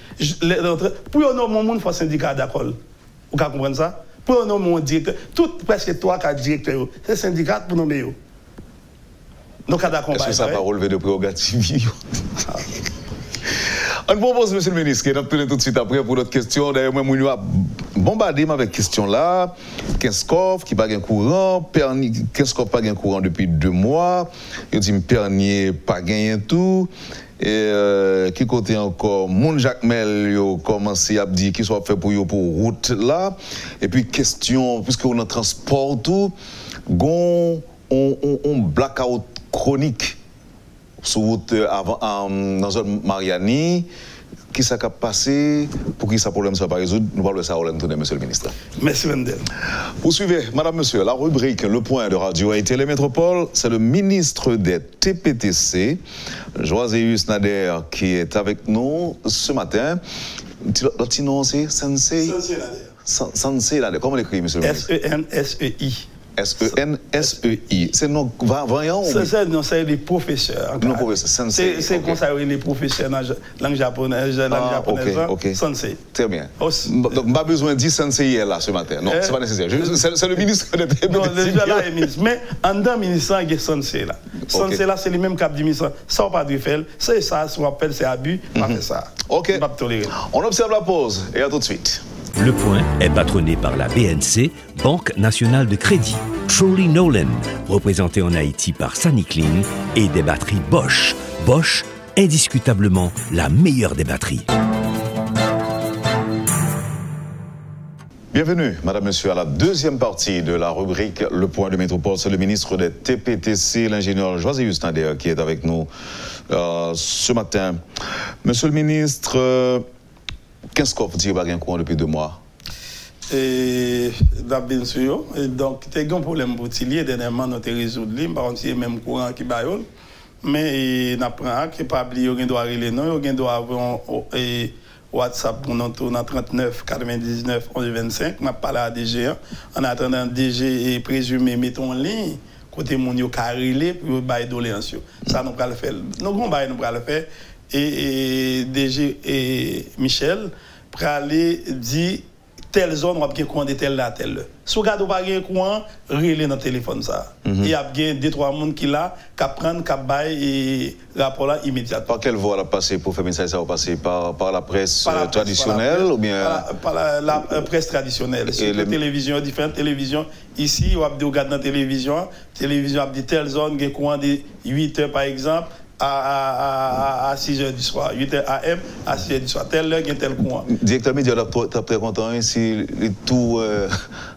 Pour un homme, monde, il faut un syndicat d'accord. Vous comprenez ça? pour nommer un directeur. Tout, presque trois, quatre directeurs, c'est syndicat pour nommer. Yo. Donc, Est-ce que ça va relever de prérogative ah. On propose, monsieur le ministre, d'obtenir tout de suite après pour d'autres questions. D'ailleurs, moi, bombardé avec question là, Kenskov qui pas gain courant, Perni Kenskov pas gain courant depuis deux mois, il dit Pernier pas gain tout. Et euh, qui côté encore, Moun Jacques Mel a commencé à dire qui soit fait pour yo pour route là. Et puis question, puisque on a transport tout, gon, on, on, on blackout chronique sur route euh, avant, dans zone Mariani. Qui s'est passé? Pour que ce problème soit pas résolu. Nous parlons de ça, monsieur le ministre. Merci, Wendel. Poursuivez, madame, monsieur, la rubrique Le Point de Radio et Télémétropole, c'est le ministre des TPTC, Joaséus Nader, qui est avec nous ce matin. L'autre nom, c'est Sensei Sensei Nader. Sensei Nader. Comment l'écrit, monsieur le ministre? S-E-N-S-E-I. S-E-N-S-E-I. C'est non voyant C'est non, c'est les professeurs. Non, professeurs. C'est comme ça, les professeurs dans la langue japonaise. Langue ah, japonaise ok, ok. Sensei. Très bien. Donc, pas besoin de dire sensei là ce matin. Non, eh, c'est pas nécessaire. C'est le ministre de Non, déjà là, est ministre. Mais en dedans, ministre, il y a sensei là. Sensei là, c'est le même cap du ministre. Ça, on pas de faire. C'est ça, ce qu'on appelle, c'est abus. On fait ça. Ok. On observe la pause et à tout de suite. Le Point est patronné par la BNC, Banque nationale de crédit, Trolley Nolan, représenté en Haïti par Sunny Clean, et des batteries Bosch. Bosch, indiscutablement la meilleure des batteries. Bienvenue, Madame, Monsieur, à la deuxième partie de la rubrique Le Point de Métropole. C'est le ministre des TPTC, l'ingénieur Joséus Nader, qui est avec nous euh, ce matin. Monsieur le ministre, Qu'est-ce qu'on dit pas courant depuis deux mois? Et bien sûr, donc, il y a un problème pour dernièrement, nous avons résolu, par même courant qui baille. Mais il apprend que pas oublier, il doit arriver, non, il doit avoir WhatsApp pour nous dans 39 99 11 25. Je parlé à DG. En attendant, DG est présumé mettre en ligne côté mon yo pour bailler doléance. Ça nous le faire. Nous allons nous le faire et, DG et Michel pour aller dire telle zone on a bien courant de telle là telle si vous regardez pas bien courant relais dans téléphone ça. Il y a bien deux trois monde qui là qui prendre qui bail et rapport là immédiatement. Par quelle voie la passer pour faire message ça passer par, par la presse traditionnelle ou bien par la, presse traditionnelle. Sur les télévisions différentes télévisions. Ici on a dit regarde dans la télévision télévision a dit telle zone qui courant de 8 heures par exemple à, 6 h du soir, 8 h AM à 6 h du soir. Tel heure, tel coin. Directeur média, tu es très content hein, si tout euh,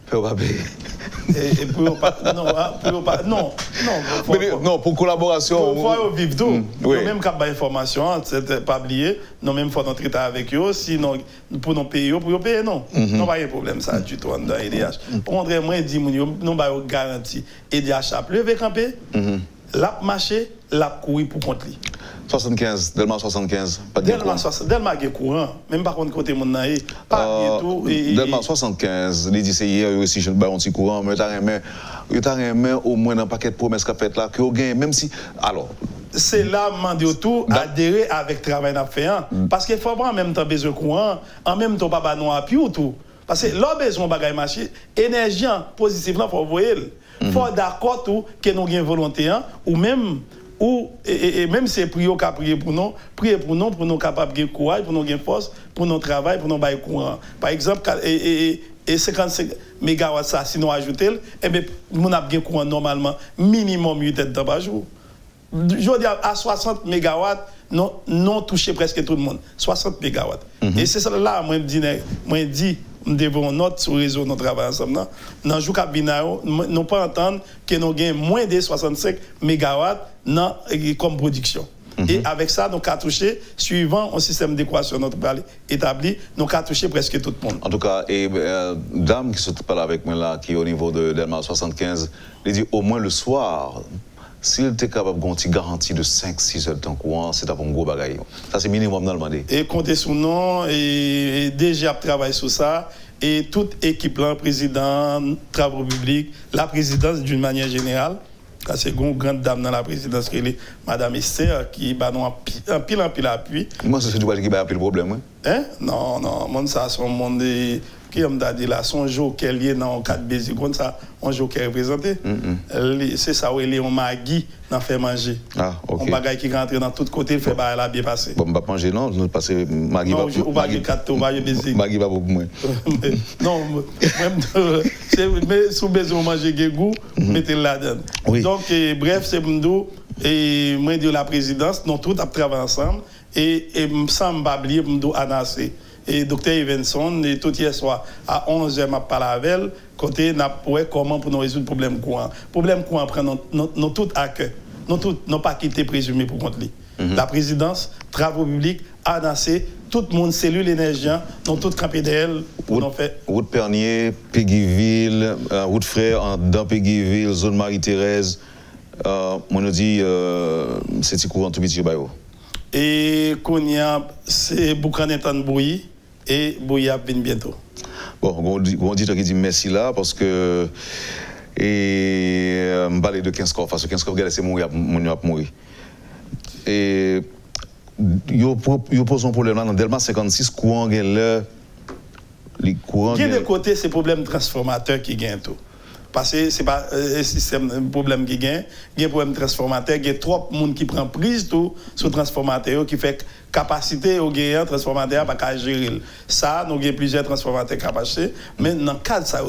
fait et, pour pas, non, hein, pour pas, non, non, non, pour collaboration. Pour, vivre tout. Mm, oui. Nous même quand information, c'est pas oublier, nous même faut notre traiter avec eux, sinon pour nous payer, pour nous payer non. Mm -hmm. Non pas de problème ça du tout dans EDH. Pour moi dit nous ba garantie EDH a camper. lap mache, lap koui pou kont li. 75, Delma 75. Delma 75, Delma gen kouran, menm pa kont kote moun nan e, pa gen tou. Delma eh. 75, li di se ye, yo si jen bayon ti kouran, men yo ta remen, yo ta remen ou mwen nan paket promes ka fet la, ki yo gen, menm si, alo. Se la mande yo tou, adere avèk travè nap fè mm. an, paske fò bran menm tan bezè kouran, an menm ton pa banon api ou tou. Paske lò bezon bagay machi, enerjyan pozitif lan fò voyel. Faut mm-hmm. d'accord tout que nous avons volonté hein, ou même ou et, même si c'est prier pour nous, prier pour nous, pour nous capables de courage, pour nous gagner force, pour nous travail, pour nous bailler courant. Par exemple, et, et, 55 MW ça, si nous ajoutons, eh bien, nous avons courant normalement minimum 8 heures par jour. Je dis à 60 MW, nous non touché presque tout le monde. 60 MW. Mhm. Et c'est ça là, moi, je dis, moi, dis nous devons sur le réseau, nous travaillons ensemble. Dans le jour nous ne pas entendre que nous avons moins de 65 MW comme production. Mhm. Et avec ça, nous avons touché, suivant un système d'équation notre établi, nous avons touché presque tout le monde. En tout cas, et euh, dame qui se parle avec moi là, qui est au niveau de Delmar 75, elle dit au moins le soir, s'il était capable de une garantie de 5-6 heures de temps courant, c'est un gros bagage. Ça, c'est minimum dans le monde. Et comptez sur nous, et, déjà travaillé sur ça. Et toute équipe, là, président, travaux publics, la présidence d'une manière générale, c'est une grande dame dans la présidence qui est Madame Esther, qui a un pile en pile appui. Moi, c'est du qui a appris le problème. Hein? Non, non, moi, ça, c'est un monde qui a dit là, son joker lié dans comme ça, un joker représenté. C'est ça où il est un magui dans fait manger. Ah, ok. Un bagage qui rentre dans tous côtés, il fait bah, la bien passer. Bon, on va manger, non, parce que magui va pour moi. Magui va pour moi. Non, même, mais vous besoin manger des goût, mm-hmm. mettez-le là-dedans. Donc, bref, c'est Mdo, et moi, de la présidence, nous tous travaillé ensemble, et, et sans m'oublier, Mdo anassé et docteur Evenson, et tout hier soir à 11h, m'a parlé avec elle, côté n'a comment pour nous résoudre le problème courant. Le problème courant prend nous tout à cœur. Nous tous n'ont pas quitté présumé pour contre lui. Mhm. La présidence, travaux publics, ANAC, tout le monde, cellule énergie, nous tous campé d'elle. Route Pernier, Péguiville, euh, route Frère, dans Péguiville, zone Marie-Thérèse. Euh, on nous dit, euh, c'est courant tout petit, et qu'on y a, c'est Boukanetan Bouyi et Bouya vient bientôt. Bon, on dit qui dit merci là parce que et on parle de 15 corps parce que 15 corps c'est mourir mon mourir. Et yo pose un problème là dans Delma 56 courant gagne là les courants. Y a de côté ces problèmes transformateurs qui gagnent tout. Parce que ce n'est pas euh, un système, un problème qui gagne. Il y a un problème transformateur. Il y a trop de monde qui prend prise tout sur le transformateur qui fait capacité au gagnant transformateur pas gérer. Ça, nous avons plusieurs transformateurs capables. Mais dans le cadre de ça,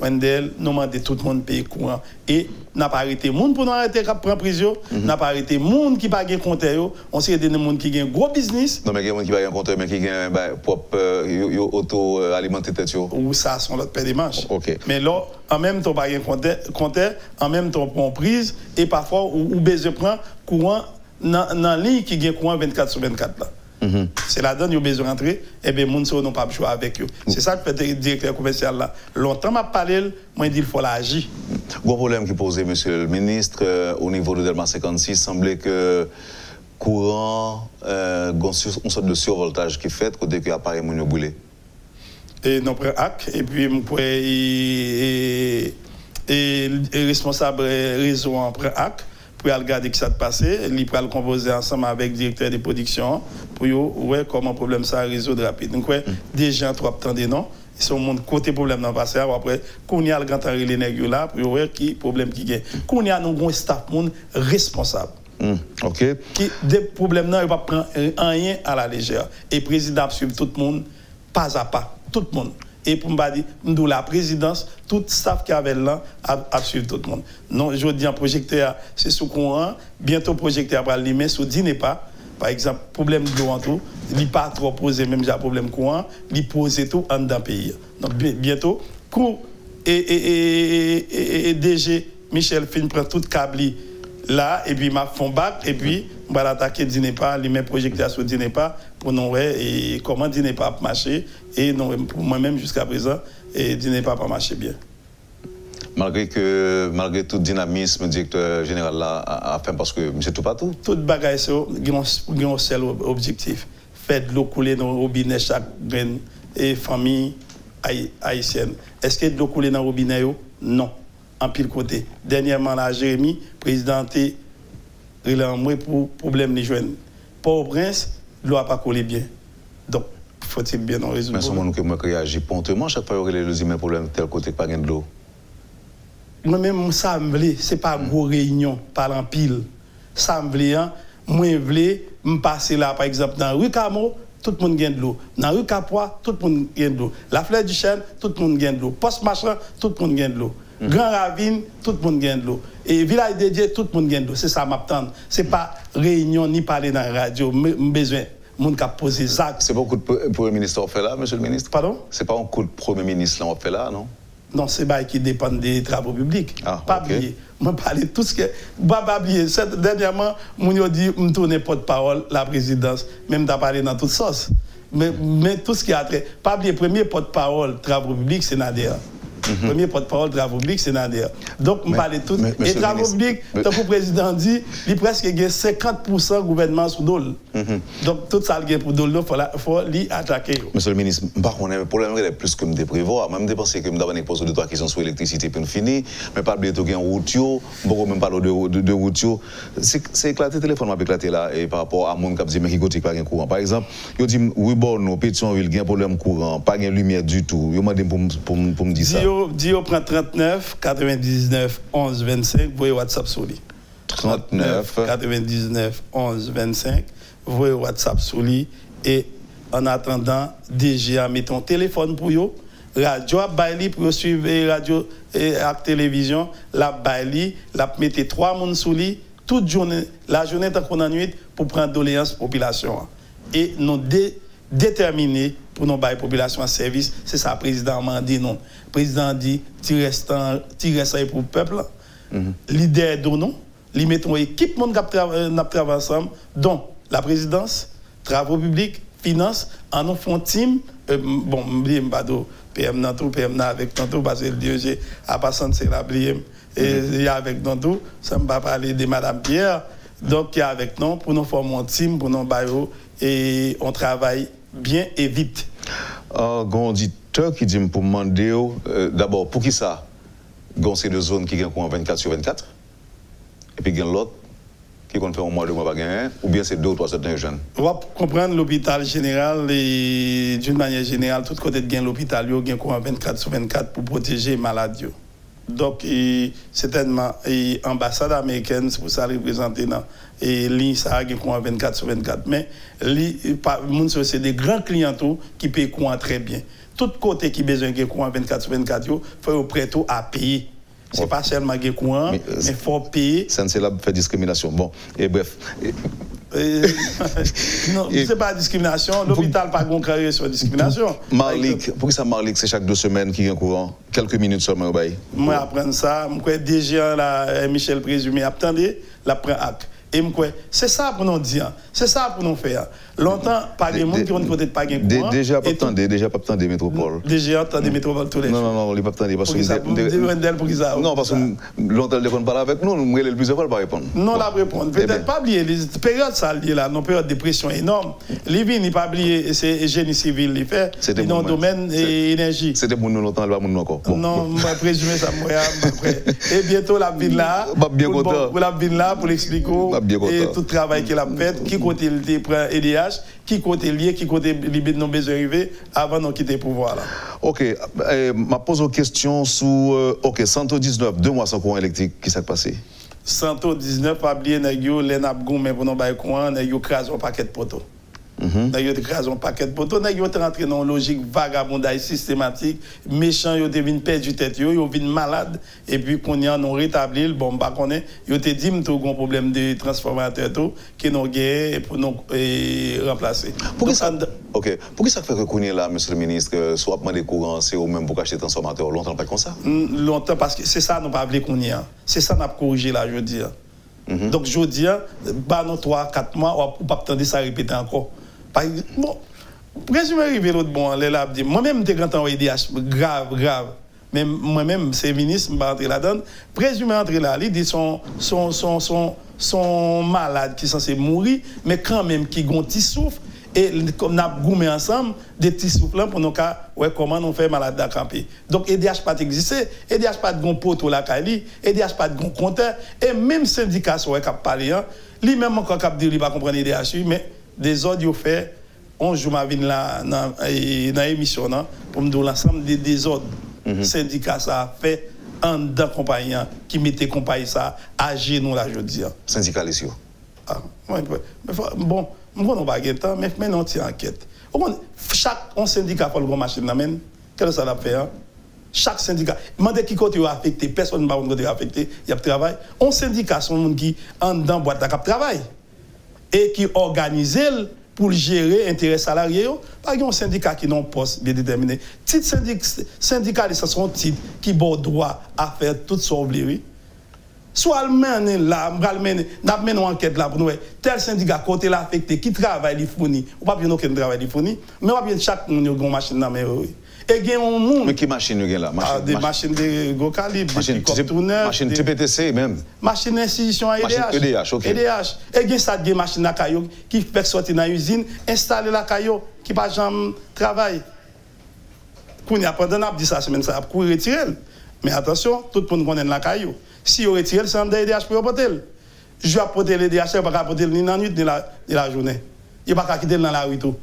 Wendel, nous demandons tout le monde payer courant. Et n'a pas arrêté monde pour nous arrêter de prendre prison, mhm. n'a pas arrêté monde qui pas gain compte on sait des gens qui gagnent gros business. Non mais il y a monde qui pas gain compte mais qui gagne bah, propre euh, auto euh, alimenter tête Ou ça sont l'autre paire des manches. Mais là en même temps pas gain compte en même temps prend prise et parfois ou, ou besoin prend courant dans dans ligne qui gagne courant 24 sur 24 là. C'est la donne, ils ont besoin de rentrer, et eh bien, les gens n'ont pas choix avec eux. C'est ça que le directeur commercial là. Longtemps, m'a parlé, moi, dit qu'il faut l'agir. Gros problème qui posait, monsieur le ministre, euh, au niveau de Delma 56, semblait que courant, euh, une sorte de survoltage qui fait, côté que l'appareil est brûlé. Et nous prenons acte, et puis, nous et, et, et, responsable réseau en prend acte pour regarder ce qui s'est passé, il peut le composer ensemble avec le directeur de production pour voir comment le problème ça résoudre rapide. Donc, ouais, mm. des gens trop attendent non? Ils sont mon côté problème dans le passé. Après, quand il y a le grand les là, pour voir qui problème qui gagne. Quand il y a un staff monde responsable. Mm. OK. Qui, des problèmes là, il va prendre rien à la légère. Et le président suivre tout le monde, pas à pas. Tout le monde et pour me dire, nous, la présidence, tout le staff qui avait là, a, suivi tout le monde. Non, je dis un projecteur, c'est sous courant, bientôt projecteur va mais sous dîner pas. Par exemple, problème de en tout, il n'est pas trop posé, même j'ai un problème courant, il pose tout en d'un pays. Donc bientôt, cours et, et, DG Michel Fin prend tout câble là, et puis m'a font bac, et puis on va l'attaquer dîner pas, les mêmes projecteurs sur dîner pas, pour nous voir et comment dîner pas marcher, et non, pour moi-même jusqu'à présent, et dîner pas pas marcher bien. Malgré que, malgré tout dynamisme, le directeur général là a, fait parce que c'est tout partout. Tout bagage, c'est un seul objectif. Faire de l'eau couler dans le robinet chaque et famille haïtienne. Est-ce a de l'eau couler dans le robinet Non. En pile côté. Dernièrement, là, Jérémy, président, il a un pour problème des jeunes. Port-au-Prince, l'eau n'a pas collé bien. Donc, faut-il bien en résoudre? Mais ce moment que moi réagis promptement chaque fois qu'il y a des problèmes tel côté pas de l'eau. Moi-même, ça me ce c'est pas une grosse réunion, par en pile. Ça me hein. moi, je voulais me passer là, par exemple, dans rue Camo, tout le monde gagne de l'eau. Dans rue Capois, tout le monde gagne de l'eau. La fleur du chêne, tout le monde gagne de l'eau. Poste Machin, tout le monde gagne de l'eau. Mm. Grand Ravine, tout le monde gagne de l'eau. Et Village dédié, tout le monde gagne de l'eau. C'est ça, m'attendre. Ce n'est pas réunion ni parler dans la radio. besoin monde qui a posé ça. C'est pas un coup de Premier ministre fait là, monsieur le ministre Pardon? C'est pas un coup de Premier ministre on fait là, non? Non, c'est pas qui dépend des travaux publics. Ah, pas oublier. Moi, parler tout ce que. Pas oublier. Dernièrement, je dit, je tourne porte-parole la présidence, même d'en parler dans toute sauce. Mais, mais tout ce qui a trait. Pas oublier, premier porte-parole travaux publics, c'est Nader. Mhm. Premier porte-parole de travaux publics, c'est Nader. Donc, je parle tout. Et travaux publics, tant que le président dit, il y a presque 50% gouvernement sous dol. Mhm. Donc, tout ça, il pour dol, il faut l'attaquer. Monsieur le ministre, par contre, le problème est plus que me prévoir. Même dépenser que me d'abord poser deux trois questions sur l'électricité pour finir, mais pas oublier tout gain route, beaucoup même parler de de, de. C'est éclaté téléphone m'a éclaté là et par rapport à mon cap dit mais qui pas gain courant. Par exemple, yo dit oui bon, non, Pétionville gain problème courant, pas gain lumière du tout. Yo m'a dit pour pour me dire ça. Dio, prend 39 99 11 25, vous voyez WhatsApp sur lui. 39 99 11 25, vous voyez WhatsApp sur lui. Et en attendant, déjà, mettons téléphone pour vous. Radio à Baili pour suivre radio et télévision, la Baili, la mettez trois personnes sous lui, toute journée, la journée tant qu'on nuit pour prendre doléance population. Et nous dé déterminer pour nos la population en service, c'est ça le président m'a dit non. Président dit tu restes pour le peuple. Mm Leader de nous, lui mettons équipe monde qui travaille ensemble dont la présidence, travaux publics, finances, en nous font team euh, bon, m'oublier m'bado PM Nantou, PM avec Nantou parce que le DG a pas c'est la et il y a avec Nantou, ça me va parler de madame Pierre. Donc il y a avec nous pour nous former un team pour nous et on travaille bien et vite. Uh, auditeur qui dit pour demander, euh, d'abord, pour qui ça? Gon ces deux zones qui ont 24 sur 24 Et puis a l'autre qui compte faire un mois de mois pas gagner ou bien c'est deux ou trois certains jeunes? On comprendre l'hôpital général et d'une manière générale, tout côté de l'hôpital, il a 24 sur 24 pour protéger les malades. Donc, certainement, l'ambassade américaine, c'est pour ça représenter dans ça a 24 sur 24 mais c'est des grands clients qui courant très bien tout côté qui besoin de courant 24 sur 24 il faut prêt à payer ce n'est pas seulement le courant, mais il euh, faut payer. Ça c'est là fait discrimination. Bon, et bref. non, ce n'est pas discrimination. L'hôpital pas de sur discrimination. Marlik, pour ça Marlik, c'est chaque deux semaines qu'il y a un courant? Quelques minutes seulement au Moi, apprendre ça, je crois déjà, là, Michel Présumé, attendez, la prend acte. Et c'est ça pour nous dire, c'est ça pour nous faire. Longtemps, pas de monde qui ont côté de pas de courant. Déjà pas attendre, déjà pas attendre des métropoles. Déjà attendre des métropoles tous les jours. Non, non, non, il pas attendre parce que pour qui ça Non, parce que longtemps elle ne parle avec nous, nous le plus pas répondre. Non, la répondre. Eh Peut-être pas oublier les périodes ça lié là, nos périodes de pression énorme. Livin, il pas oublier c'est génie civil il fait dans le domaine énergie. C'était pour nous longtemps, pas nous encore. Non, je présumer ça moi Et bientôt la ville là. Bien content. Pour la ville là pour l'expliquer et tout le travail qu'il a fait, qui côté il prend EDH, qui côté lié, qui côté libéré nos besoins arrivés avant de quitter le pouvoir. Là. Ok, je ma pose une question sur euh, ok, 119, deux mois sans courant électrique, qui s'est passé? 119, pas oublier, les mais pour nous bailler courant, nous crasé un paquet de poteaux. Ils ont écrasé un paquet de poteaux. Ils ont rentré dans une logique vagabondage systématique. Méchants, ils ont perdre du tête, ils ont été malades. Et puis, qu'on y a, ont rétabli, bon, bah, qu'on est, ils ont dit, qu'ils ont un problème de transformateur, qui nous gagné pour nous remplacer. Pourquoi ça, ok. Pourquoi ça fait que qu'on est là, monsieur le ministre, soit des courants, c'est ou même pour acheter transformateur, longtemps pas comme ça? Mm, longtemps, parce que c'est ça, nous pas qu'on y a. C'est ça, nous avons corrigé là, je dis. Mm-hmm. Donc, je dis, bah, nous, 3, 4 mois, on ne pas attendre ça répéter encore. Bon, résumé arrivé l'autre bon, les là, moi-même, j'étais quand on IDH, grave, grave. Mais moi-même, c'est ministre, je vais là-dedans. Présumé entrer là, il dit son, son, son, son, son malade qui est censé mourir, mais quand même qui a un petit souffle. Et comme nous avons ensemble, des petits souffles pour nous cas, ouais, comment on fait malade à camper. Donc, EDH pas existé, EDH pas de poteau la Kali, EDH pas de compteur, et même syndicat, qui a parlé, lui-même encore qui a dit, il pas comprendre EDH, mais des ordres fait on joue ma vie là dans l'émission pour me donner l'ensemble des désordres mm -hmm. syndicats ça a fait un d'un compagnie qui mettait compagnie ça à genoux là je dis syndicaliste ah bon on pas temps mais maintenant on enquête. Chaque on syndicat faut le machine qu'est-ce que ça l'a fait hein? chaque syndicat. Demandez qui côté affecté personne ne va affecté il y a travail. On syndicat sont monde qui en dedans boîte de travail et qui organise pour gérer intérêts salariés. Par exemple, un syndicat qui pas poste bien déterminé. Titre syndicat, ce sont titres qui ont droit à faire tout ce qu'on veut. Soit le là, mené une enquête là pour nous. Tel syndicat côté l'affecté qui travaille, il fournit. On pas bien aucun travail, il fournit. Mais pas bien chaque monde a une machine dans la et il y a un machine là? Ah, Des machines de gros calibre, machine, des Machine TPTC même. Machine d'institution à EDH. Machine EDH, ok. EDH. Et il y a des machines à caillou qui fait sortir dans l'usine, installer la caillou, qui pas jamais travail. Quand il a pendant a dit ça semaine ça pour retirer. Mais attention, tout le monde connaît la caillou. Si on retire, c'est un EDH pour apporter. Je vais apporter l'EDH, je ne vais pas apporter ni dans la nuit ni la journée. Il ne va pas quitter dans la rue tout.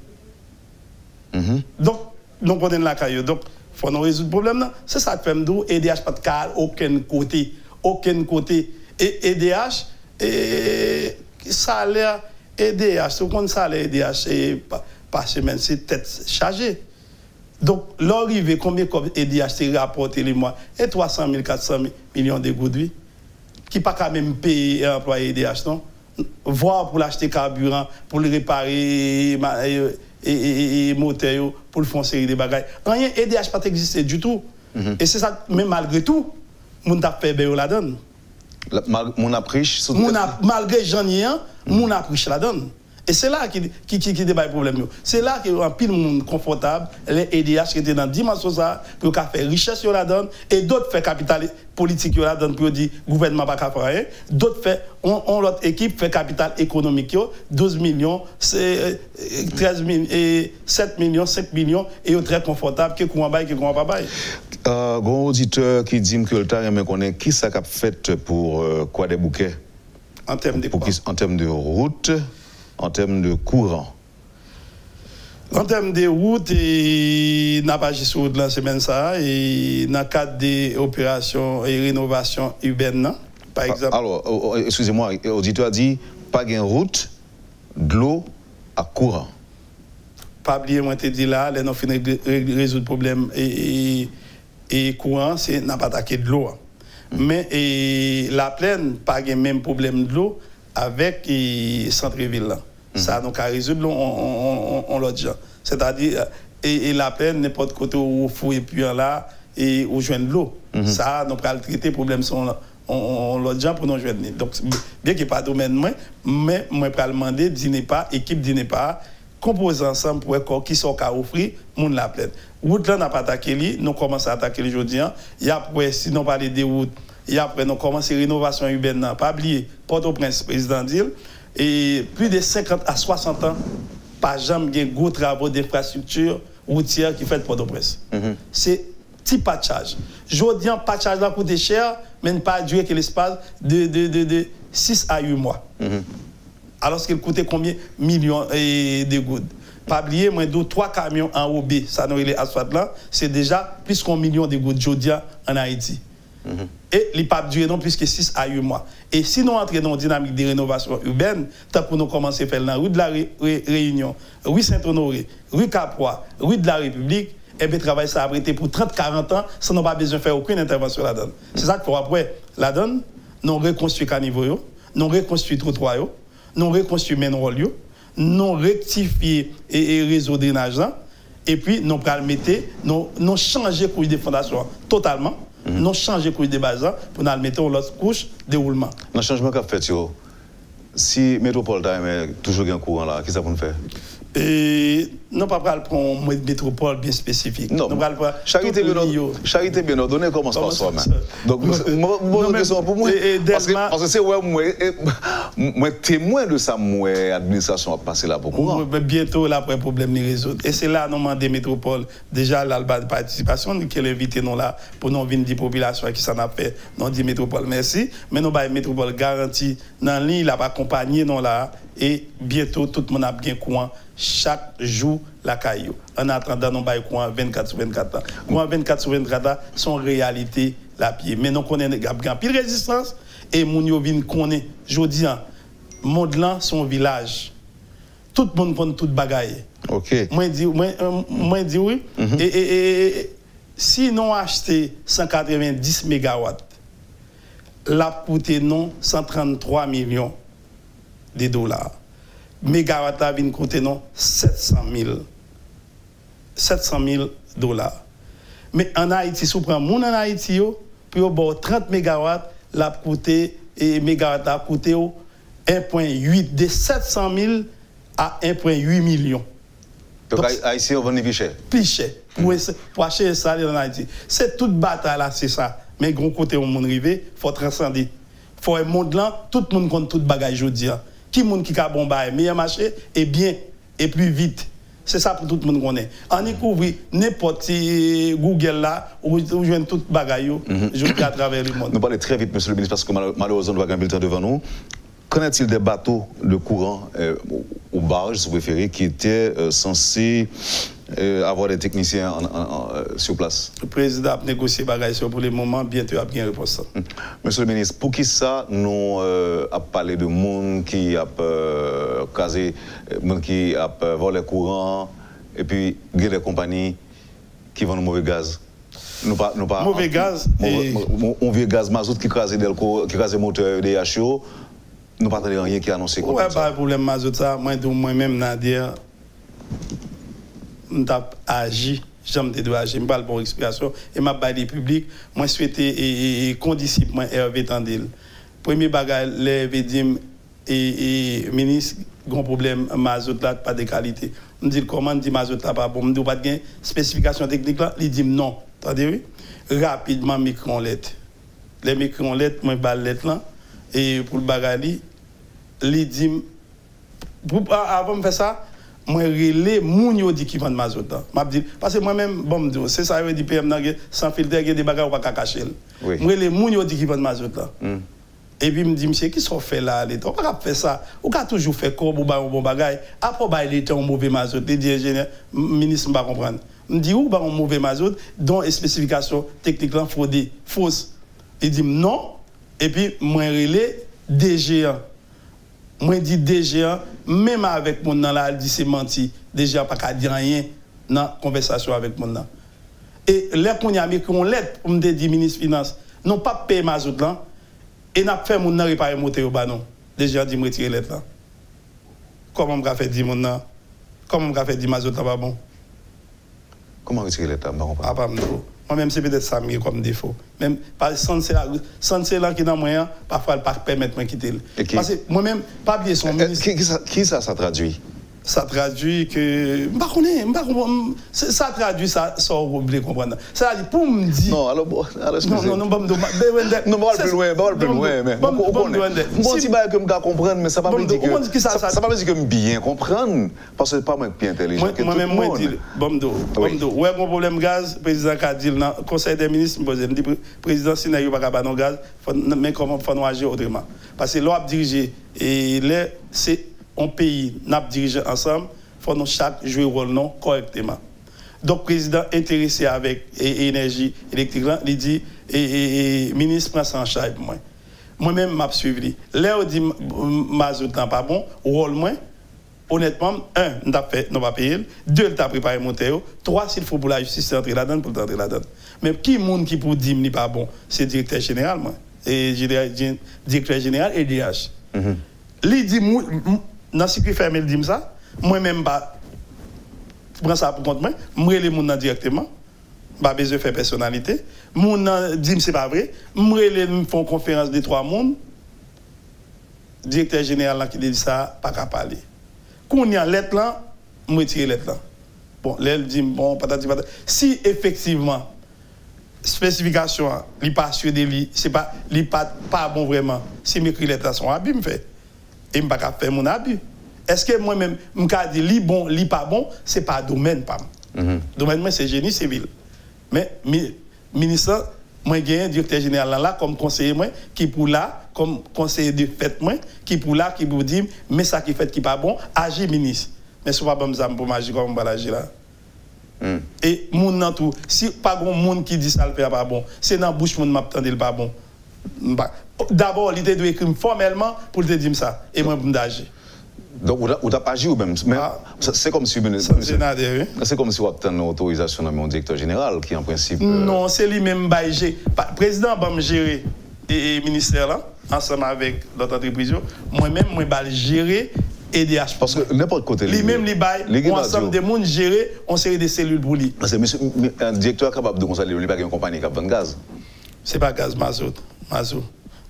Mm-hmm. Donc nous prenons la caillou. Donc, il faut nous résoudre le problème. C'est ça que fait nous, EDH pas de cal, aucun côté. Aucun côté. Et EDH, et salaire EDH, ce qu'on salaire EDH, et par semaine, c'est tête chargée. Donc, l'arrivée, combien EDH s'est rapporté les mois? Et 300 000, 400 millions de gouttes, qui pas quand même payer employé EDH, non? Voir pour l'acheter carburant, pour le réparer, et, moteur pour le faire série de bagages. Rien EDH pas existé du tout. Mhm. Et c'est ça, mais malgré tout, mon t'a fait bien la donne. Mon a pris Malgré j'en ai un, mon a pris la donne. Et c'est là qui, qui, qui, qui débat le problème. C'est là qu'il y a un pile monde confortable, les EDH qui étaient dans dimension ça, pour faire richesse sur la donne, et d'autres fait capital politique sur la donne pour dire gouvernement pas faire rien. D'autres fait, on, l'autre équipe fait capital économique, 12 millions, c'est 13 millions, et 7 millions, 5 millions, et très confortable, est bail, qui est pas bail. Euh, auditeur qui dit que le temps, mais connaît qui ça a fait pour euh, quoi des bouquets? En termes de quoi? En termes de route? En termes de courant En termes de route, il n'a pas juste route la semaine ça, et dans le cadre des opérations et rénovation urbaine, par ah, exemple. Alors, oh, oh, excusez-moi, l'auditeur a dit pas de route, de l'eau à courant. Pas oublier, moi, je dit là, les non résoudre le problème et, et, courant, c'est n'a pas attaqué de l'eau. Mm. Mais et, la plaine, pas de même problème de l'eau avec Ça, donc, à résoudre, on, on, gens. C'est-à-dire, et, la peine, n'importe côté où il et puis là, et où joindre l'eau. Mhm. Ça, donc, à le traiter, le problème, on, on, l'autre gens pour nous joindre. Donc, bien qu'il n'y ait pas de domaine, mais moi, je vais demander, dîner pas, équipe dîner pas, composer ensemble pour voir qui sont qu'à offrir, monde la plaine. Route là, n'a pas attaqué, nous commençons à attaquer aujourd'hui. Il y a après, si nous parlons des routes, et après, nous commençons rénovation urbaine, pas oublier, Port-au-Prince, président d'île, et plus de 50 à 60 ans, pas jamais de gros travaux d'infrastructure routière qui fait pour de presse. Mhm. C'est petit patchage. Je dis un patchage là coûte cher, mais ne pas durer que l'espace de, de, de, 6 à 8 mois. Mhm. Alors qu'il coûtait combien? Millions de gouttes. Pas oublier, moi, deux, trois camions en OB, ça nous est asphalte là, c'est déjà plus qu'un million de gouttes Jodia en Haïti. Et il pas durer non plus que 6 à 8 mois. Et si nous entrons dans une dynamique de rénovation urbaine, tant pour nous commencer à faire la rue de la Réunion, rue Saint-Honoré, rue Capois, rue de la République, et eh bien, travail ça a pour 30-40 ans sans nous pas besoin de faire aucune intervention là-dedans. C'est ça qu'il faut après. Là-dedans, nous reconstruisons caniveau, nous reconstruisons trottoir, nous reconstruisons main rôle, nous rectifions et réseau de drainage, et puis nous mettre, nous, nous changer couche de fondation totalement, mm -hmm. nous changer couche de base pour nous mettre l'autre couche de roulement. Dans le changement qu'a fait, si Métropole est toujours un courant là, qu'est-ce que ça et non pas pour une métropole bien spécifique. Non, charité bien, charité bien ordonnée commence par soi. Donc, moi, question pour moi, parce que, parce que c'est ouais, moi, moi, témoin de ça, moi, l'administration a passé là pour courant. Bientôt, là, après, problème est résolu. Et c'est là, nous demandons des métropoles, déjà, l'alba de participation, qui est invité nous là, pour nous venir des populations qui s'en a fait, nous dit métropole, merci. Mais nous avons une métropole garantie dans l'île, il a accompagné nous là, et bientôt, tout le monde a bien courant chaque jour la caillou. En attendant, nous avons courant 24 sur 24 ans. Courant 24 sur 24 ans, son réalité la pied. Mais nous connaissons pile résistance et nous yo vin connaît jodi an monde là son village. Tout le monde prend tout bagaille. OK. Moi dis moi euh, moi dis oui mm -hmm. et, et, et, si nous acheté 190 mégawatts la coûté non 133 millions de dollars mégawatt a vient non? 700 000 700 000 dollars. Mais en Haïti, si on prend mon en Haïti, puis au 30 mégawatts, la coûté et mégawatt a coûté 1.8 de 700 000 à 1.8 millions. Donc, Haïti, on vend plus cher. Plus cher. Pour, pour acheter ça en Haïti. C'est toute bataille là, c'est ça. Mais grand côté on arrive, il faut transcender. Il faut un monde là, tout le monde compte tout bagage aujourd'hui qui monde qui a bon meilleur marché et bien et plus vite. C'est ça pour tout le monde connaît. On découvre n'importe Google là où vous joignez tout bagaille je à travers le monde. Nous parlons très vite monsieur le ministre parce que malheureusement nous avons un devant nous. Qu'en est-il des bateaux de courant euh, ou barges, si vous préférez, qui étaient euh, censés avoir des techniciens en, en, euh, sur place Le président a négocié bagaille pour le moment, bientôt il a bien réponse. Hum. Monsieur le ministre, pour qui ça nous euh, a parlé de monde qui a euh, casé, monde qui a volé courant, et puis il y a des compagnies qui vendent mauvais gaz? Nous pas, nous pas, mauvais gaz. On veut gaz mazout qui crase qui crase moteur DHO. Nous pas rien qui a annoncé comme ouais, ça. pas problème mazout ça. Moi, moi-même, Nadia, nous avons agi, j'aime de agir, je parle pour explication, et m'a baillé public, moi souhaité et, et condisciple, moi Hervé Tandil. Premier bagage, les dit et, et ministre, grand problème, mazot là, pas de qualité. On dit comment, dit mazot là, pas bon, on dit pas de spécification technique là, il dit non. Attendez, oui? Rapidement, micro lettre. Les micro lettres, moi, balle lettre là, et pour le bagage, il dit, avant de faire ça, mwen rele moun yo di ki vande mazoutan. Map di, pase mwen men, bon mdi yo, se sa yo di PM nan gen, san filter gen de bagay ou pa kakachel. Oui. Mwen rele moun yo di ki vande mazoutan. Mm. E pi mdi, msye, ki son fe la lete? Ou pa kap fe sa? Ou ka toujou fe kob ou ba yon bon bagay? Apo ba lete yon mouve mazout? Le di enjenye, minis mba kompran. Mdi ou ba yon mouve mazout, don espesifikasyon teknik lan fode, fos. E di, non, e pi mwen rele DG1. Moi dis DGA, même avec mon nan là, elle dit c'est menti. DGA pas qu'à dire rien dans la conversation avec mon nan. Et là qu'on y a mis qu'on lettre pour me dire ministre finance, non pas payer ma là et n'a fait mon nan réparer moteur au non. DGA dit me retirer lettre là. Comment me fait dire mon nan? Comment me fait dire ma là pas bon? Comment retirer lettre là Ah pas moi-même, c'est peut-être ça comme défaut. Même, sans c'est là qui est dans moyen, parfois, elle ne pas permettre de quitter. Parce que moi-même, pas bien son euh, ministre. Qui, qui ça, ça traduit? Ça traduit que ça traduit ça ça oublier comprendre. Ça dit pour me dire non alors bon non non non bon non bon plus loin bon plus loin mais bon bon si bah que me comprendre mais ça pas me dire que ça ça pas dire que me bien comprendre parce que pas moi bien intelligent que moi même moi dit bon do bon do ouais mon problème gaz président a dit dans conseil des ministres me dit président si n'a pas pas gaz mais comment faut agir autrement? Parce que l'on a dirigé et là c'est un pays n'a dirigé ensemble, il faut nous chaque jouer rôle non correctement. Donc, le président intéressé avec l'énergie électrique, il dit, et, et, ministre prend ça en charge moi. Moi-même, m'a suivi. Là, on dit, mazout n'est pas bon, rôle moins. Honnêtement, un, nous nous pas payé. Deux, nous pas préparé mon théo. Trois, s'il faut pour la justice, entrer là-dedans, pour entrer là-dedans. Mais qui monde qui pour dire n'est pas bon, c'est le directeur général, moi. Et directeur général et DH. Mm -hmm. dit, dans ce qui ferme, il dit ça. Moi-même, pas, je prends ça pour compte. Moi, les gens directement pas besoin de faire personnalité. Moun dit c'est pas vrai. Moi les font conférence de trois mondes. Directeur général qui dit ça pas qu'à parler. Quand y a lettre là, moi tire lettre là. Bon, elle dit bon patati patati. Si effectivement spécification li pas sur des lits, c'est pas li pas pas bon vraiment. Si m'écrit lettre là son abus me fait. Et pas faire mon abus. Est-ce que moi-même, je dis li bon, li pas bon, c'est pas domaine pas. Mm -hmm. Domaine moi c'est génie civil. Mais, ministre, moi, j'ai un directeur général là, comme conseiller, moi, qui pour là, comme conseiller de fait, moi, qui pour là, qui vous dit, mais ça qui fait qui pas bon, agir ministre. Mais ce n'est pas bon pour agir comme on agir là. Mm. Et moun nan tout, si pas grand monde qui dit ça le pas bon, c'est dans bouche moun m'a le pas bon. D'abord, il doit écrire formellement pour te dire ça et moi pour m'agir. Donc, vous n'avez pas agi ou même? Ah. C'est comme si C'est comme si vous avez une autorisation de mon directeur général qui, en principe. Euh, non, c'est lui-même Le président va me gérer et le ministère là, ensemble avec l'autre entreprise. Moi-même, je vais gérer EDH. Parce que n'importe côté. Lui-même, il bail, ensemble des gens gérer, on série des cellules pour lui. Parce que un directeur capable de constater, il n'y a pas une compagnie qui a de gaz. Ce n'est pas gaz, mazout. Mazout.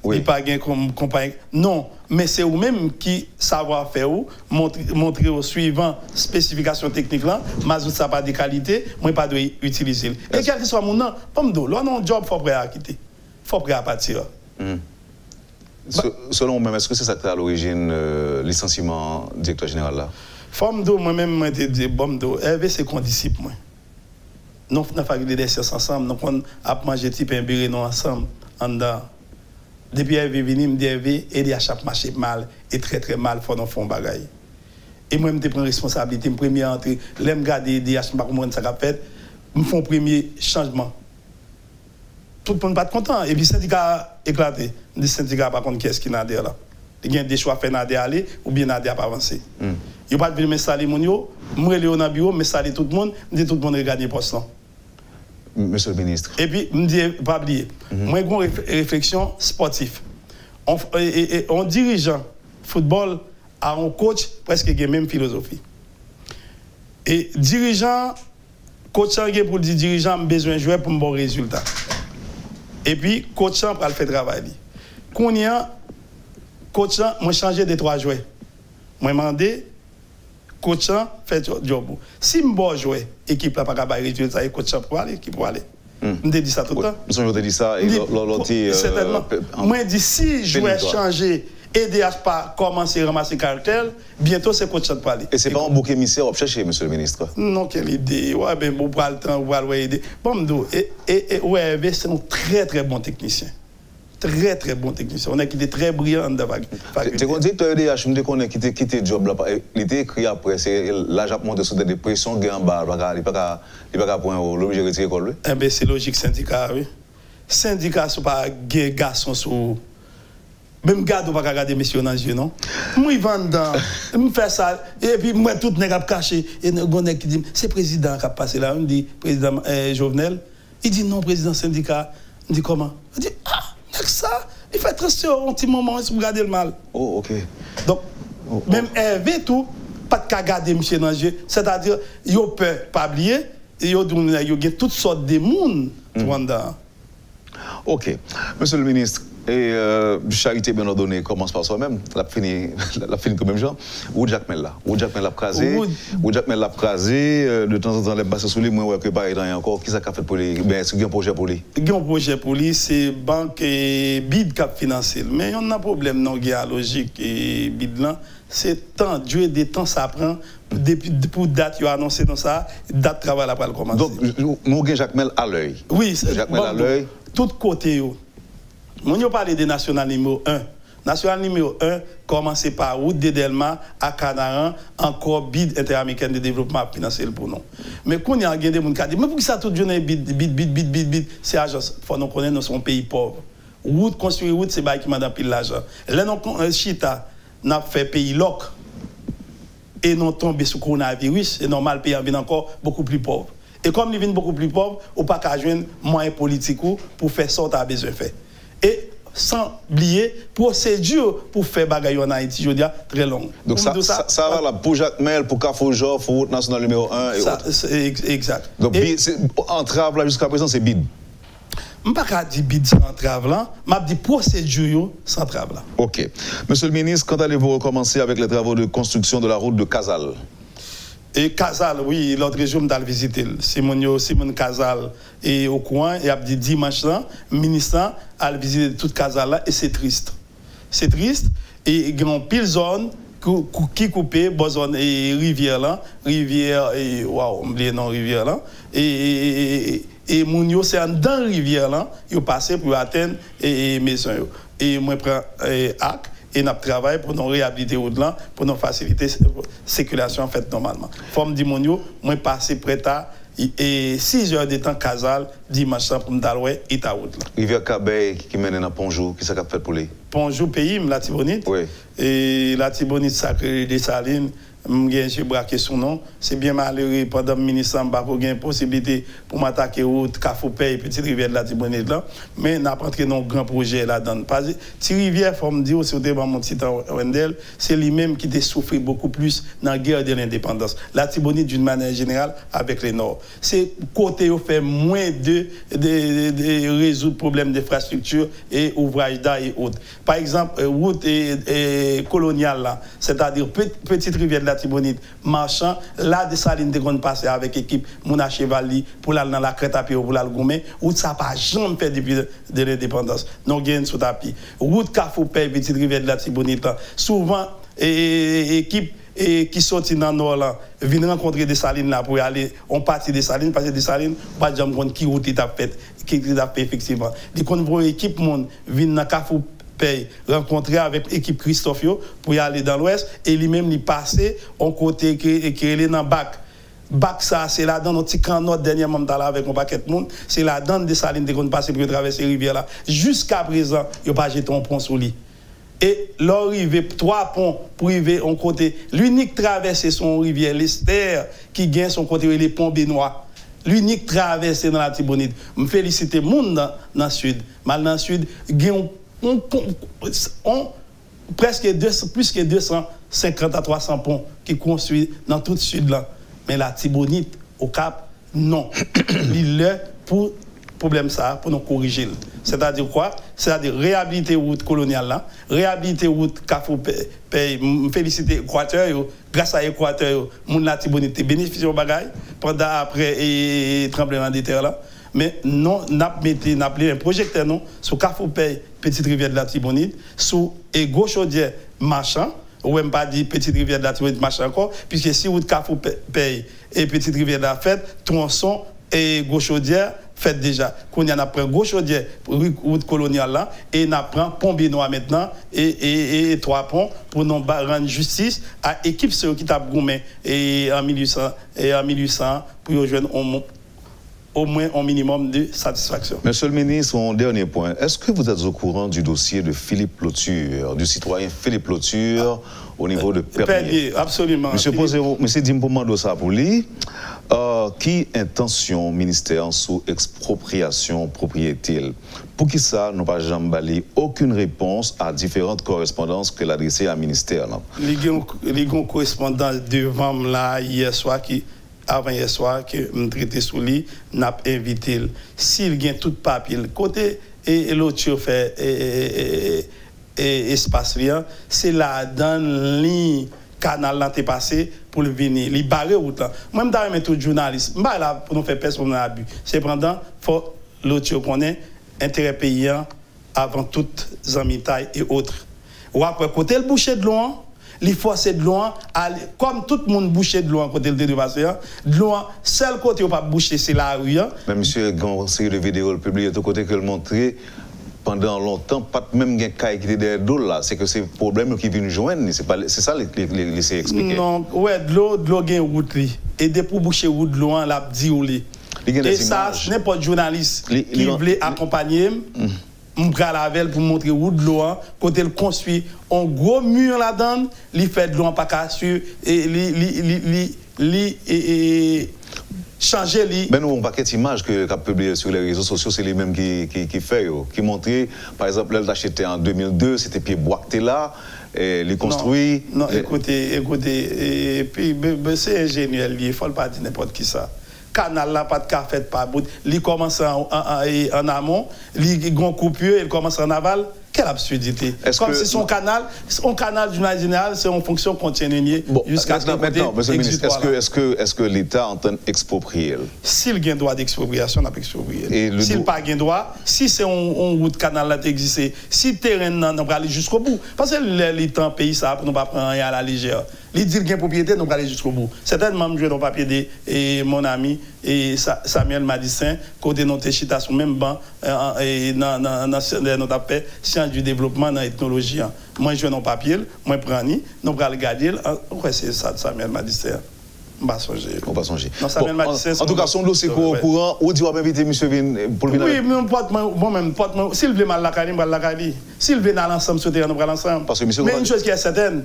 Oui. Il pas comme compagnie. Non, mais c'est vous-même qui savoir faire ou montrer, montrer au suivant spécification technique là, mazout ça pas de qualité, moi pas de utiliser. Et quel que soit mon nom, pas me là non job faut prêt à quitter. Faut prêt à partir. Mm. selon moi-même, est-ce que c'est ça qui est à l'origine euh, licenciement directeur général là? Forme d'eau, moi-même, moi, je dis, bon, Hervé, c'est qu'on disciple, moi. Nous, on a fait des sciences ensemble, nous, on a mangé type un ensemble, en dedans. Depuis qu'elle est venue, je me dit, elle a marché mal, et très très mal, il faut nous faire bagaille. Et moi, je prends responsabilité, je premier entrée, je regarde DH, je ne sais pas fait, je fais un premier changement. Tout le monde n'est pas content. Et puis le syndicat a éclaté. Le syndicat, par contre, qu'est-ce qui n'a là? Il y a des choix à faire Nader aller ou bien Nader pas avancer. Il n'y a pas de venir m'installer mon yo, moi, je suis dans le bureau, m'installer tout le monde, je dis tout le monde regarde les postes. Monsieur le ministre. Et puis, je ne dis pas oublier, moi, j'ai une réflexion sportive. On, et, on dirigeant football a un coach presque la même philosophie. Et dirigeant, coach pour dire dirigeant a besoin de jouer pour un bon résultat. Et puis, coach pour faire le travail. Quand il y a coach, moi changé de trois joueurs. Moi demandé coach fait job. Si je bon jouer, l'équipe n'a pas capable de résultat, coach pour aller, qui pour aller. Hmm. Je dit ça tout le temps. Je dit ça et l'autre. Euh, certainement. Moi, je dis si je vais changer et DH pas commencer à ramasser caractère, bientôt c'est coach pour aller. Et c'est pas un bouc émissaire à chercher, monsieur le ministre? Non, quelle idée. Ouais, ben, bon, pour le temps, on va aider. Bon, et, et, et ouais, c'est un très très bon technicien très très bon technicien. On a quitté très brillant dans la Tu as dit que DH, je qu'on a quitté le job là. Il était écrit après, c'est là, j'ai monté sur des dépressions, il en bas, il n'y a pas point l'objet de retirer l'école. Eh bien, c'est logique, syndicat, oui. Syndicat, ce n'est pas gay garçon sur. Même garde, on va regarder messieurs dans les yeux, non? Moi, je vends dedans, je fais ça, et puis moi, tout n'est pas caché. Et le qui dit, c'est le président qui a passé là, on dit, président eh, Jovenel. Il dit, non, président syndicat. Je dis, comment? Il dit, ah! Ça, il fait très un petit moment pour regarder le mal. Oh, ok. Donc, oh, oh. même Hervé, tout, pas de cas garder monsieur dans le C'est-à-dire, il peut pas oublier, il y a toutes sortes de monde. Mm. Ok. Monsieur le ministre, et euh, charité bien ordonnée commence par soi-même. La fini, la fini comme même genre. Ou Jack là? Ou Jack l'a crasé? Ou Jack l'a crasé? Euh, de temps en temps, les basses sous lui, moi, ouais, que pas rien encore. Qui ça a fait pour lui Ben, c'est un projet pour lui. Il y a un projet pour lui, c'est banque et BID qui a financé. Mais il y a un problème non, la logique et BID là. C'est temps, Dieu des temps, ça prend. Depuis, pour date, il a annoncé dans ça, date de travail après le commencer. Donc, nous avons Jacques Mel à l'œil. Oui, c'est Jacques Mel à l'œil. Tout côté, moi, je parle des nationales numéro 1. National numéro 1, commencer par route d'Edelma à Canaran, encore bid interaméricain de développement financier pour nous. Mais quand il y a des gens qui disent, mais pour ça toute journée bid, bid, bid, bid, bid, bid, c'est agence. Faut nous connaître, nous sommes un pays pauvre. Route, construire route, c'est qui m'a pile l'argent. Là, nous, Chita, n'a fait pays loc et non tombé sous coronavirus, c'est normal, le pays en encore beaucoup plus pauvre. Et comme il vient beaucoup plus pauvre, on pas qu'à jouer moyen politique pour faire sorte à besoin fait. Et sans oublier procédure pour faire bagaille en Haïti, je dis très longue. Donc ça, ça, ça, va là pour Jacques Mel, pour Carrefour, pour Route nationale numéro 1 et ça, Exact. Donc entrave là jusqu'à présent c'est bide. Je ne pas dire bid sans entrave là, je dis procédure sans entrave là. OK. Monsieur le ministre, quand allez-vous recommencer avec les travaux de construction de la route de Casal? Et Casal, oui, l'autre jour, je visiter. Simon, Simon Casal est au coin, et a dit dimanche le ministre a visité toute Casal là, et c'est triste. C'est triste, et il y a pile zone qui coupe, zone et rivière là, rivière, et waouh, oublié non, rivière là, et, et, et c'est dans rivière là, ils passé pour atteindre et, maison. Et moi, je prends acte et nous travaillons pour nous réhabiliter au-delà, pour nous faciliter la circulation en fait normalement. Forme dit mon moi passé près à et 6 heures de temps casal dimanche pour me d'aller et ta route. Rivière Cabay qui mène à Ponjou, qui ça fait pour lui? Ponjou pays la Tibonite. Oui. Et la Tibonite sacrée des Salines j'ai braqué son nom. C'est bien malheureux pendant le ministre Samba pour une possibilité pour m'attaquer au Cafoupé, petite rivière de la Tibonite là. Mais n'a pas entré dans un grand projet là-dedans. Petite rivière, faut me dire, dans mon petit Wendel, c'est lui-même qui a souffert beaucoup plus dans la guerre de l'indépendance. La Tibonite, d'une manière générale, avec les Nord. C'est côté où fait moins de, de, de, résoudre problèmes d'infrastructure et ouvrage d'art et autres. Par exemple, euh, route et, coloniale c'est-à-dire petite rivière de la la Tibonite, marchand, là de saline de passer avec équipe Mouna Chevali pour aller dans la crête à pied pour aller gommer, ou ça pas jamais fait depuis de l'indépendance. Non gain sous tapis. Route Carrefour Pay, petite rivière de la Tibonite, souvent, équipe et qui sortent dans le nord là, rencontrer des salines là pour aller, on partit des salines, parce que des salines, pas de qui route est fait, qui est fait effectivement. Des convois équipe monde viennent dans Carrefour rencontrer avec l'équipe Christophe pour y aller dans l'ouest. Et lui-même il passé en côté qui est dans bac. Bac ça c'est là dans notre camp notre dernièrement là avec un paquet de monde. C'est là dans des salines de passer pour traverser rivière là jusqu'à présent il pas jeté un pont sur lui. Et l'arrivée trois ponts arriver en côté. L'unique traversée son rivière l'Esther qui gagne son côté les ponts Benoît. L'unique traversée dans la Tibonite. Me féliciter monde dans, dans le sud. Mal dans le sud gagne on, presque plus que 250 à 300 ponts qui construisent dans tout le sud là. Mais la Tibonite, au Cap, non. Il est pour problème ça, pour nous corriger. C'est-à-dire quoi? C'est-à-dire réhabiliter route coloniale là, réhabiliter route Cafou Pays, féliciter Équateur, grâce à Équateur, mon la Tibonite bénéficie au bagage pendant après et tremblement de terre là. Mais non, n'a appelé un projecteur non, sur Carrefour Paye, Petite Rivière de la Tibonite, sous et Gauchaudière Marchand, ou même pas dit Petite Rivière de la Tibonite Marchand encore, puisque si vous Carrefour Paye et Petite Rivière de la Fête, tronçon et Gauchaudière fait déjà. Qu'on y en a pris Gauchaudière, route coloniale là, et on apprend Pont Benoît maintenant, et, et, et, trois ponts pour nous rendre justice à l'équipe qui t'a et en 1800, et en 1800 pour rejoindre au moins un minimum de satisfaction. Monsieur le ministre, mon dernier point, est-ce que vous êtes au courant du dossier de Philippe Loture, du citoyen Philippe Loture au niveau de euh, Pernier absolument. Monsieur, monsieur Dimpomando lui. Euh, qui intention ministère sous expropriation propriété Pour qui ça, nous pas jamais aucune réponse à différentes correspondances que l'adressé à ministère. Les correspondants devant là hier soir qui avant hier soir que me traité sous lui n'a invité s'il gagne tout papier côté et, l'autre fait et, et, espace rien c'est là dans le canal là t'es passé pour le venir. Les barrer route moi me d'ailleurs tout journaliste. Pas là pour nous faire personne abus. Cependant faut l'autre connaît intérêt paysan avant toute zamitaille et autres. Ou après côté le boucher de loin les forces de loin, comme tout le monde bouché de loin côté de passer, de loin, seul côté où pas boucher, c'est la rue. Mais monsieur, quand une série de vidéos publiées de côté que le montrer, pendant longtemps, pas même un cas qui était derrière là. C'est que c'est problème qui viennent joindre. C'est ça les laisser expliquer. Non, ouais, de l'eau, de l'eau, une route. Et de pour boucher route on l'a dit ou Et ça, n'importe journaliste qui voulait accompagner, je vais la pour montrer où de l'eau, côté le construit un gros mur là-dedans, il fait de l'eau pas cassure et il changer les. Ben nous, on paquet d'image que qu'a publié sur les réseaux sociaux, c'est les mêmes qui qui qui fait qui montraient par exemple elle acheté en 2002, c'était pied boité là et les construit. Non, écoutez, écoutez et puis c'est ingénieur il faut pas dire n'importe qui ça canal là pas de café pas bout. Il commence en, en, amont. Il grand coupure il commence en aval quelle absurdité. Comme si son canal, son canal du général, c'est en fonction continue bon, jusqu'à ce Maintenant, monsieur le ministre, est-ce que, est que, est que l'État entend exproprier S'il a un droit d'expropriation, on a exproprié. S'il n'a pas un droit, si c'est un route canal là qui existe, si le terrain on va aller jusqu'au bout. Parce que l'État pays ça, pour ne pas prendre rien à la légère. Il dit qu'il propriété, nous allons aller jusqu'au bout. Certainement, je dans le papier de et mon ami et Samuel Madissin, côté notre chita sur même banc, euh, et dans notre appel sciences du développement dans l'ethnologie. Hein. Moi, je dans le papier, moi, je prends, nous allons regarder. Ouais, c'est ça, Samuel Madissin. On va songer. On va songer. Non, Samuel bon, Madissin, en, en, tout cas, son dossier au courant, où tu vas inviter M. Vin pour le Oui, mais moi-même, s'il veut mal la cali, je vais la S'il veut dans l'ensemble, sur le terrain, nous allons l'ensemble. Mais une chose qui est certaine,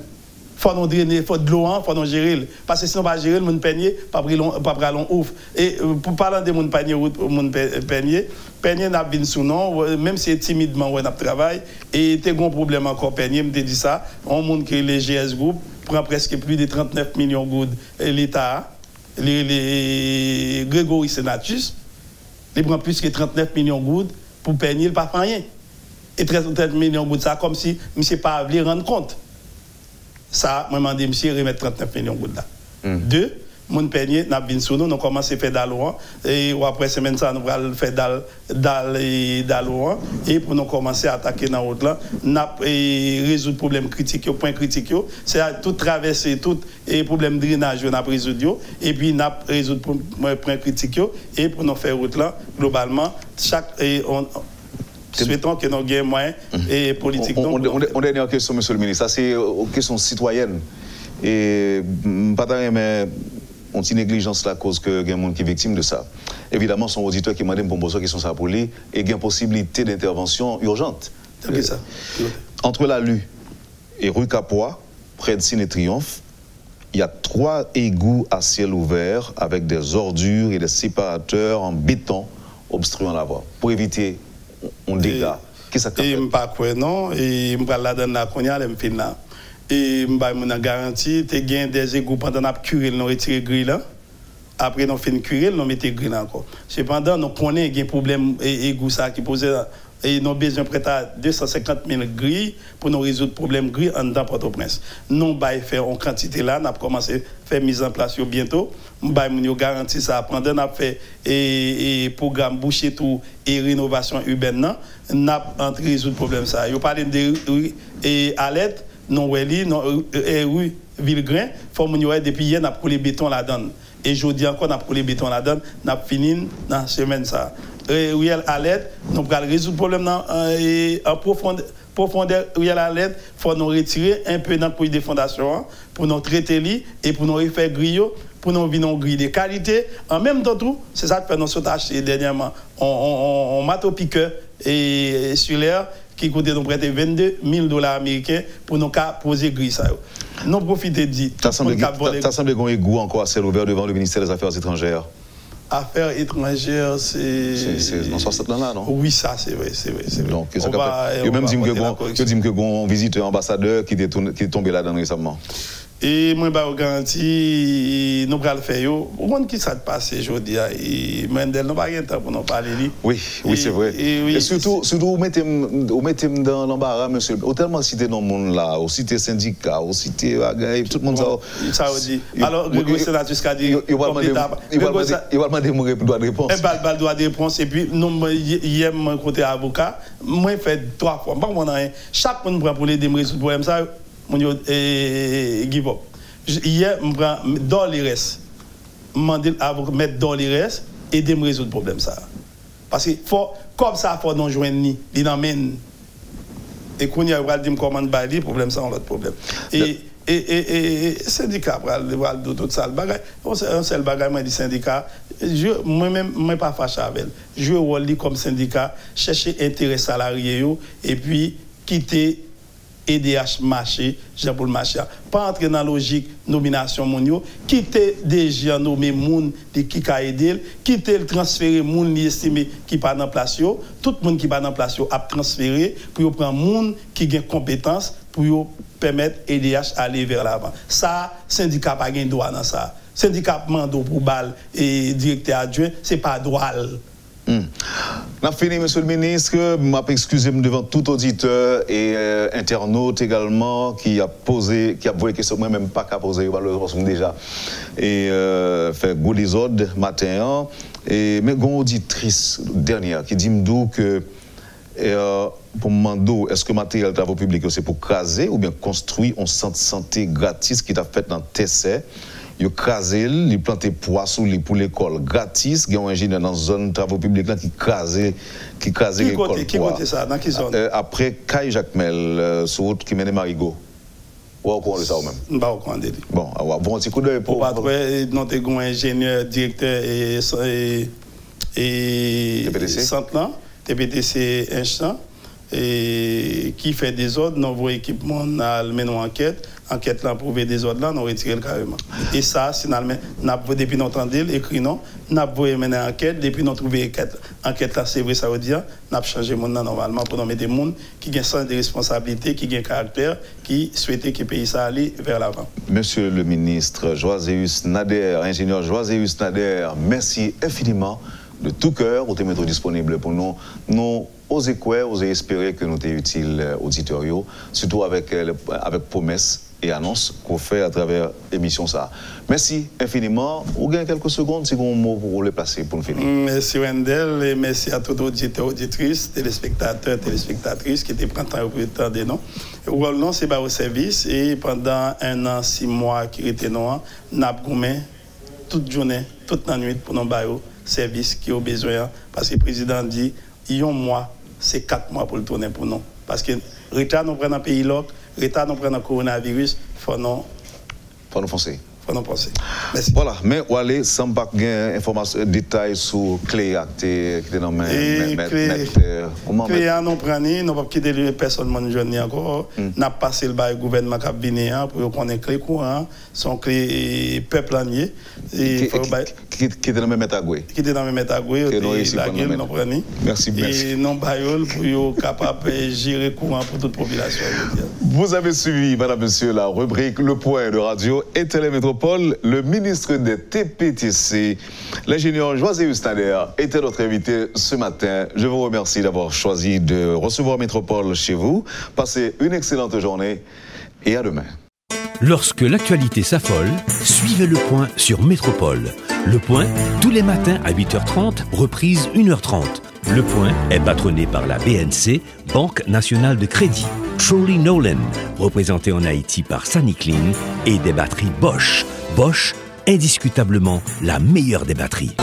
faut nous drainer, faut de l'eau, faut nous gérer. Parce que sinon, pas gérer, mon peigner, pas pas ouf. Et euh, pour parler de mon panier, mon peigner, peigner n'a bien sous nom, même si timidement, on a travail, et t'es un problème encore peigner, me dit ça, on montre que les GS Group prend presque plus de 39 millions de gouttes, l'État, les, les Grégory Senatus, il prend plus que 39 millions de gouttes pour peigner, il pas rien. Et 39 millions de gouttes, ça comme si M. pas voulu rendre compte ça, moi, je monsieur, remettre 39 millions de là. Mm. Deux, mon peigné, n'a sur nous, nous commençons à faire d'aloin, et après semaine, ça, nous allons faire d'aloin, et pour nous commencer à attaquer dans l'autre là, nous résoudre le problème critique, point critique, c'est tout traverser, tout. Les problèmes de drainage, nous avons résoudre, et puis nous résoudre le point critique, et pour nous faire là, globalement, chaque, et on, souhaitons que nous ayons moins et politique. On, on, on, dernière question, monsieur le ministre, ça c'est une question citoyenne. Et pas mais on une négligence la cause que y a gens qui sont victimes de ça. Évidemment, son auditeur qui m'a demandé pour poser question ça pour lui et il y a une possibilité d'intervention urgente. Euh, ça. Entre la Lue et rue Capois, près de Ciné Triomphe, il y a trois égouts à ciel ouvert avec des ordures et des séparateurs en béton obstruant la voie pour éviter on. Qu'est-ce que ça Et pas quoi non? Et me la donne la konya le fin là. Et me me garantie tu gain des égouts pendant n'a curer nous retirer gris là. Après nous fin curer nous mettre gris là encore. Cependant nous connaît un problème égout ça qui posait et nous avons besoin de 250 000 grilles pour nous résoudre le problème gris en dans Port-au-Prince. Nous allons faire en quantité là, nous avons commencé à faire mise en place bientôt. Nous avons garanti ça. Pendant nous avons fait et, programme boucher tout et rénovation urbaine, nous avons résoudre le problème ça. Vous parlez de et l'aide, non, non, et oui, Villegrain, depuis hier, nous avons collé béton là-dedans. Et aujourd'hui encore, nous avons collé béton là-dedans, nous avons fini dans la semaine ça l'aide, nous allons résoudre le problème euh, en profondeur à l'aide, il faut nous retirer un peu dans le de fondation hein, pour nous traiter et pour nous faire griller, pour nous venir griller de qualité. En même temps, tout, c'est ça que nous avons acheté dernièrement. On, on, piqueur et sur l'air qui coûtait nous prêter 22 000 dollars américains pour nous poser grille ça. Nous profitons de dire. Tu as semblé qu'on goût encore à celle ouverte devant le ministère des Affaires étrangères Affaires étrangères, c'est. C'est dans ce là non? Oui, ça, c'est vrai, c'est vrai. vrai. Donc, ça va, même dit que bon visite ambassadeur qui est tombé là-dedans récemment. Et moi, je vous garantis, nous allons le faire. Vous voyez qui ça passe aujourd'hui Et Mendel, nous n'avons pas de temps pour nous parler. Oui, oui, c'est vrai. Et, surtout, surtout, vous mettez, vous mettez dans l'embarras, monsieur. Vous tellement cité dans le monde là, vous cité syndicat, vous cité tout le monde. Ça veut dire. Alors, Grégory Sénatus a dit. Il va demander mon droit de réponse. Il va le droit de réponse. Et puis, nous, hier, mon côté avocat, moi, je fais trois fois. Chaque fois, prend pour les le problème, ça mon yo eh, give up. Hier, je prends dans les restes. Je demande à mettre dans les restes et de me résoudre le problème ça. Parce que faut Comme ça, il faut nous joindre, il n'amène. Et quand il y a un comment le problème, ça, on l'autre problème. Et, et, et, et, syndicat, le tout ça, un seul bagage, moi, dit syndicat, moi-même, je ne suis pas fâché avec elle. Je veux comme syndicat, chercher intérêt salarié et puis quitter EDH marché, Jean-Paul Marché. Pas entrer dans la logique nomination quitter gens nommés moun qui a aidé, quitter le transférer moun qui estimé qui pas dans place tout monde qui pas dans place a transféré pour prendre moun qui a compétence pour permettre EDH aller vers l'avant. Ça syndicat pas gain droit dans ça. Syndicat mando pour balle et directeur adjoint, c'est pas droit. A fini, Monsieur le ministre. Excusez devant tout auditeur et euh, internaute également qui a posé, qui a posé question, moi même pas qu'à poser, malheureusement déjà, et euh, fait goût des ordres matin. Hein. Et, mais une auditrice dernière qui dit que euh, pour Mando, est-ce que matériel de travaux publics c'est pour craser ou bien construire un centre santé gratis qui t'a fait dans Tesset Yo krasé, il planté poisson pour l'école gratis, il y a un ingénieur dans la zone de travaux publics qui krasé qui krasé l'école. Qui côté ça dans quelle zone? Euh, Après Kai Jacmel euh, sur route qui mène Marigot. Ou au courant de ça ou même? Pas au courant de Bon, alors, bon petit coup d'œil pour pas trouver non t'es un ingénieur directeur et et et TPTC centre TPTC instant et qui fait des ordres, nos équipements, on a mené une enquête, enquête là prouvé des ordres là, on retiré carrément. Et ça, depuis notre deal, écrit non, on a mené enquête, depuis notre trouvé enquête là, c'est vrai, ça veut dire, on a changé monde normalement pour nous mettre des gens qui ont sens de responsabilité, qui ont caractère, qui souhaitent que le pays aille vers l'avant. Monsieur le ministre Joaséus Nader, ingénieur Joaséus Nader, merci infiniment de tout cœur, vous êtes disponible pour nous. Nous osez croire, osez espérer que nous sommes utiles euh, auditeurs, surtout avec, euh, avec promesses et annonces qu'on fait à travers l'émission ça. Merci infiniment. Vous avez quelques secondes si vous avez un mot pour le placer pour nous finir. Merci Wendell et merci à tous les auditeurs, auditrices, téléspectateurs, téléspectatrices qui étaient au temps des noms. Le nom c'est au service et pendant un an, six mois qui étaient noirs, nous avons toute journée, toute la nuit pour nous service qui ont besoin. Parce que le président dit, il y a un mois, c'est 4 mois pour le tourner pour nous. Parce que retard nous prenons un pays l'autre, retard nous prenons un coronavirus, faut non. Faut nous foncer. Penser. Merci. Voilà, mais sans gagner information, détails sur clé qui est Clé à nous prendre, nous pas quitter les personnes mon jeune encore. Hmm. N'a passé le bail gouvernement a venu pour qu'on ait clé courant, son clé peuple anier. Et qui mes métagoué. Qui était dans mes métagoué, la gueule nous prendre. Merci, merci. Et non pour capable de gérer courant pour toute population. Vous avez suivi, madame, monsieur, la rubrique Le Point de Radio et Télémétropole Le ministre des TPTC, l'ingénieur Joisé Ustader, était notre invité ce matin. Je vous remercie d'avoir choisi de recevoir Métropole chez vous. Passez une excellente journée et à demain. Lorsque l'actualité s'affole, suivez le point sur Métropole. Le point, tous les matins à 8h30, reprise 1h30. Le point est patronné par la BNC, Banque nationale de crédit. Trolley Nolan, représenté en Haïti par Sunny Clean, et des batteries Bosch. Bosch, indiscutablement la meilleure des batteries.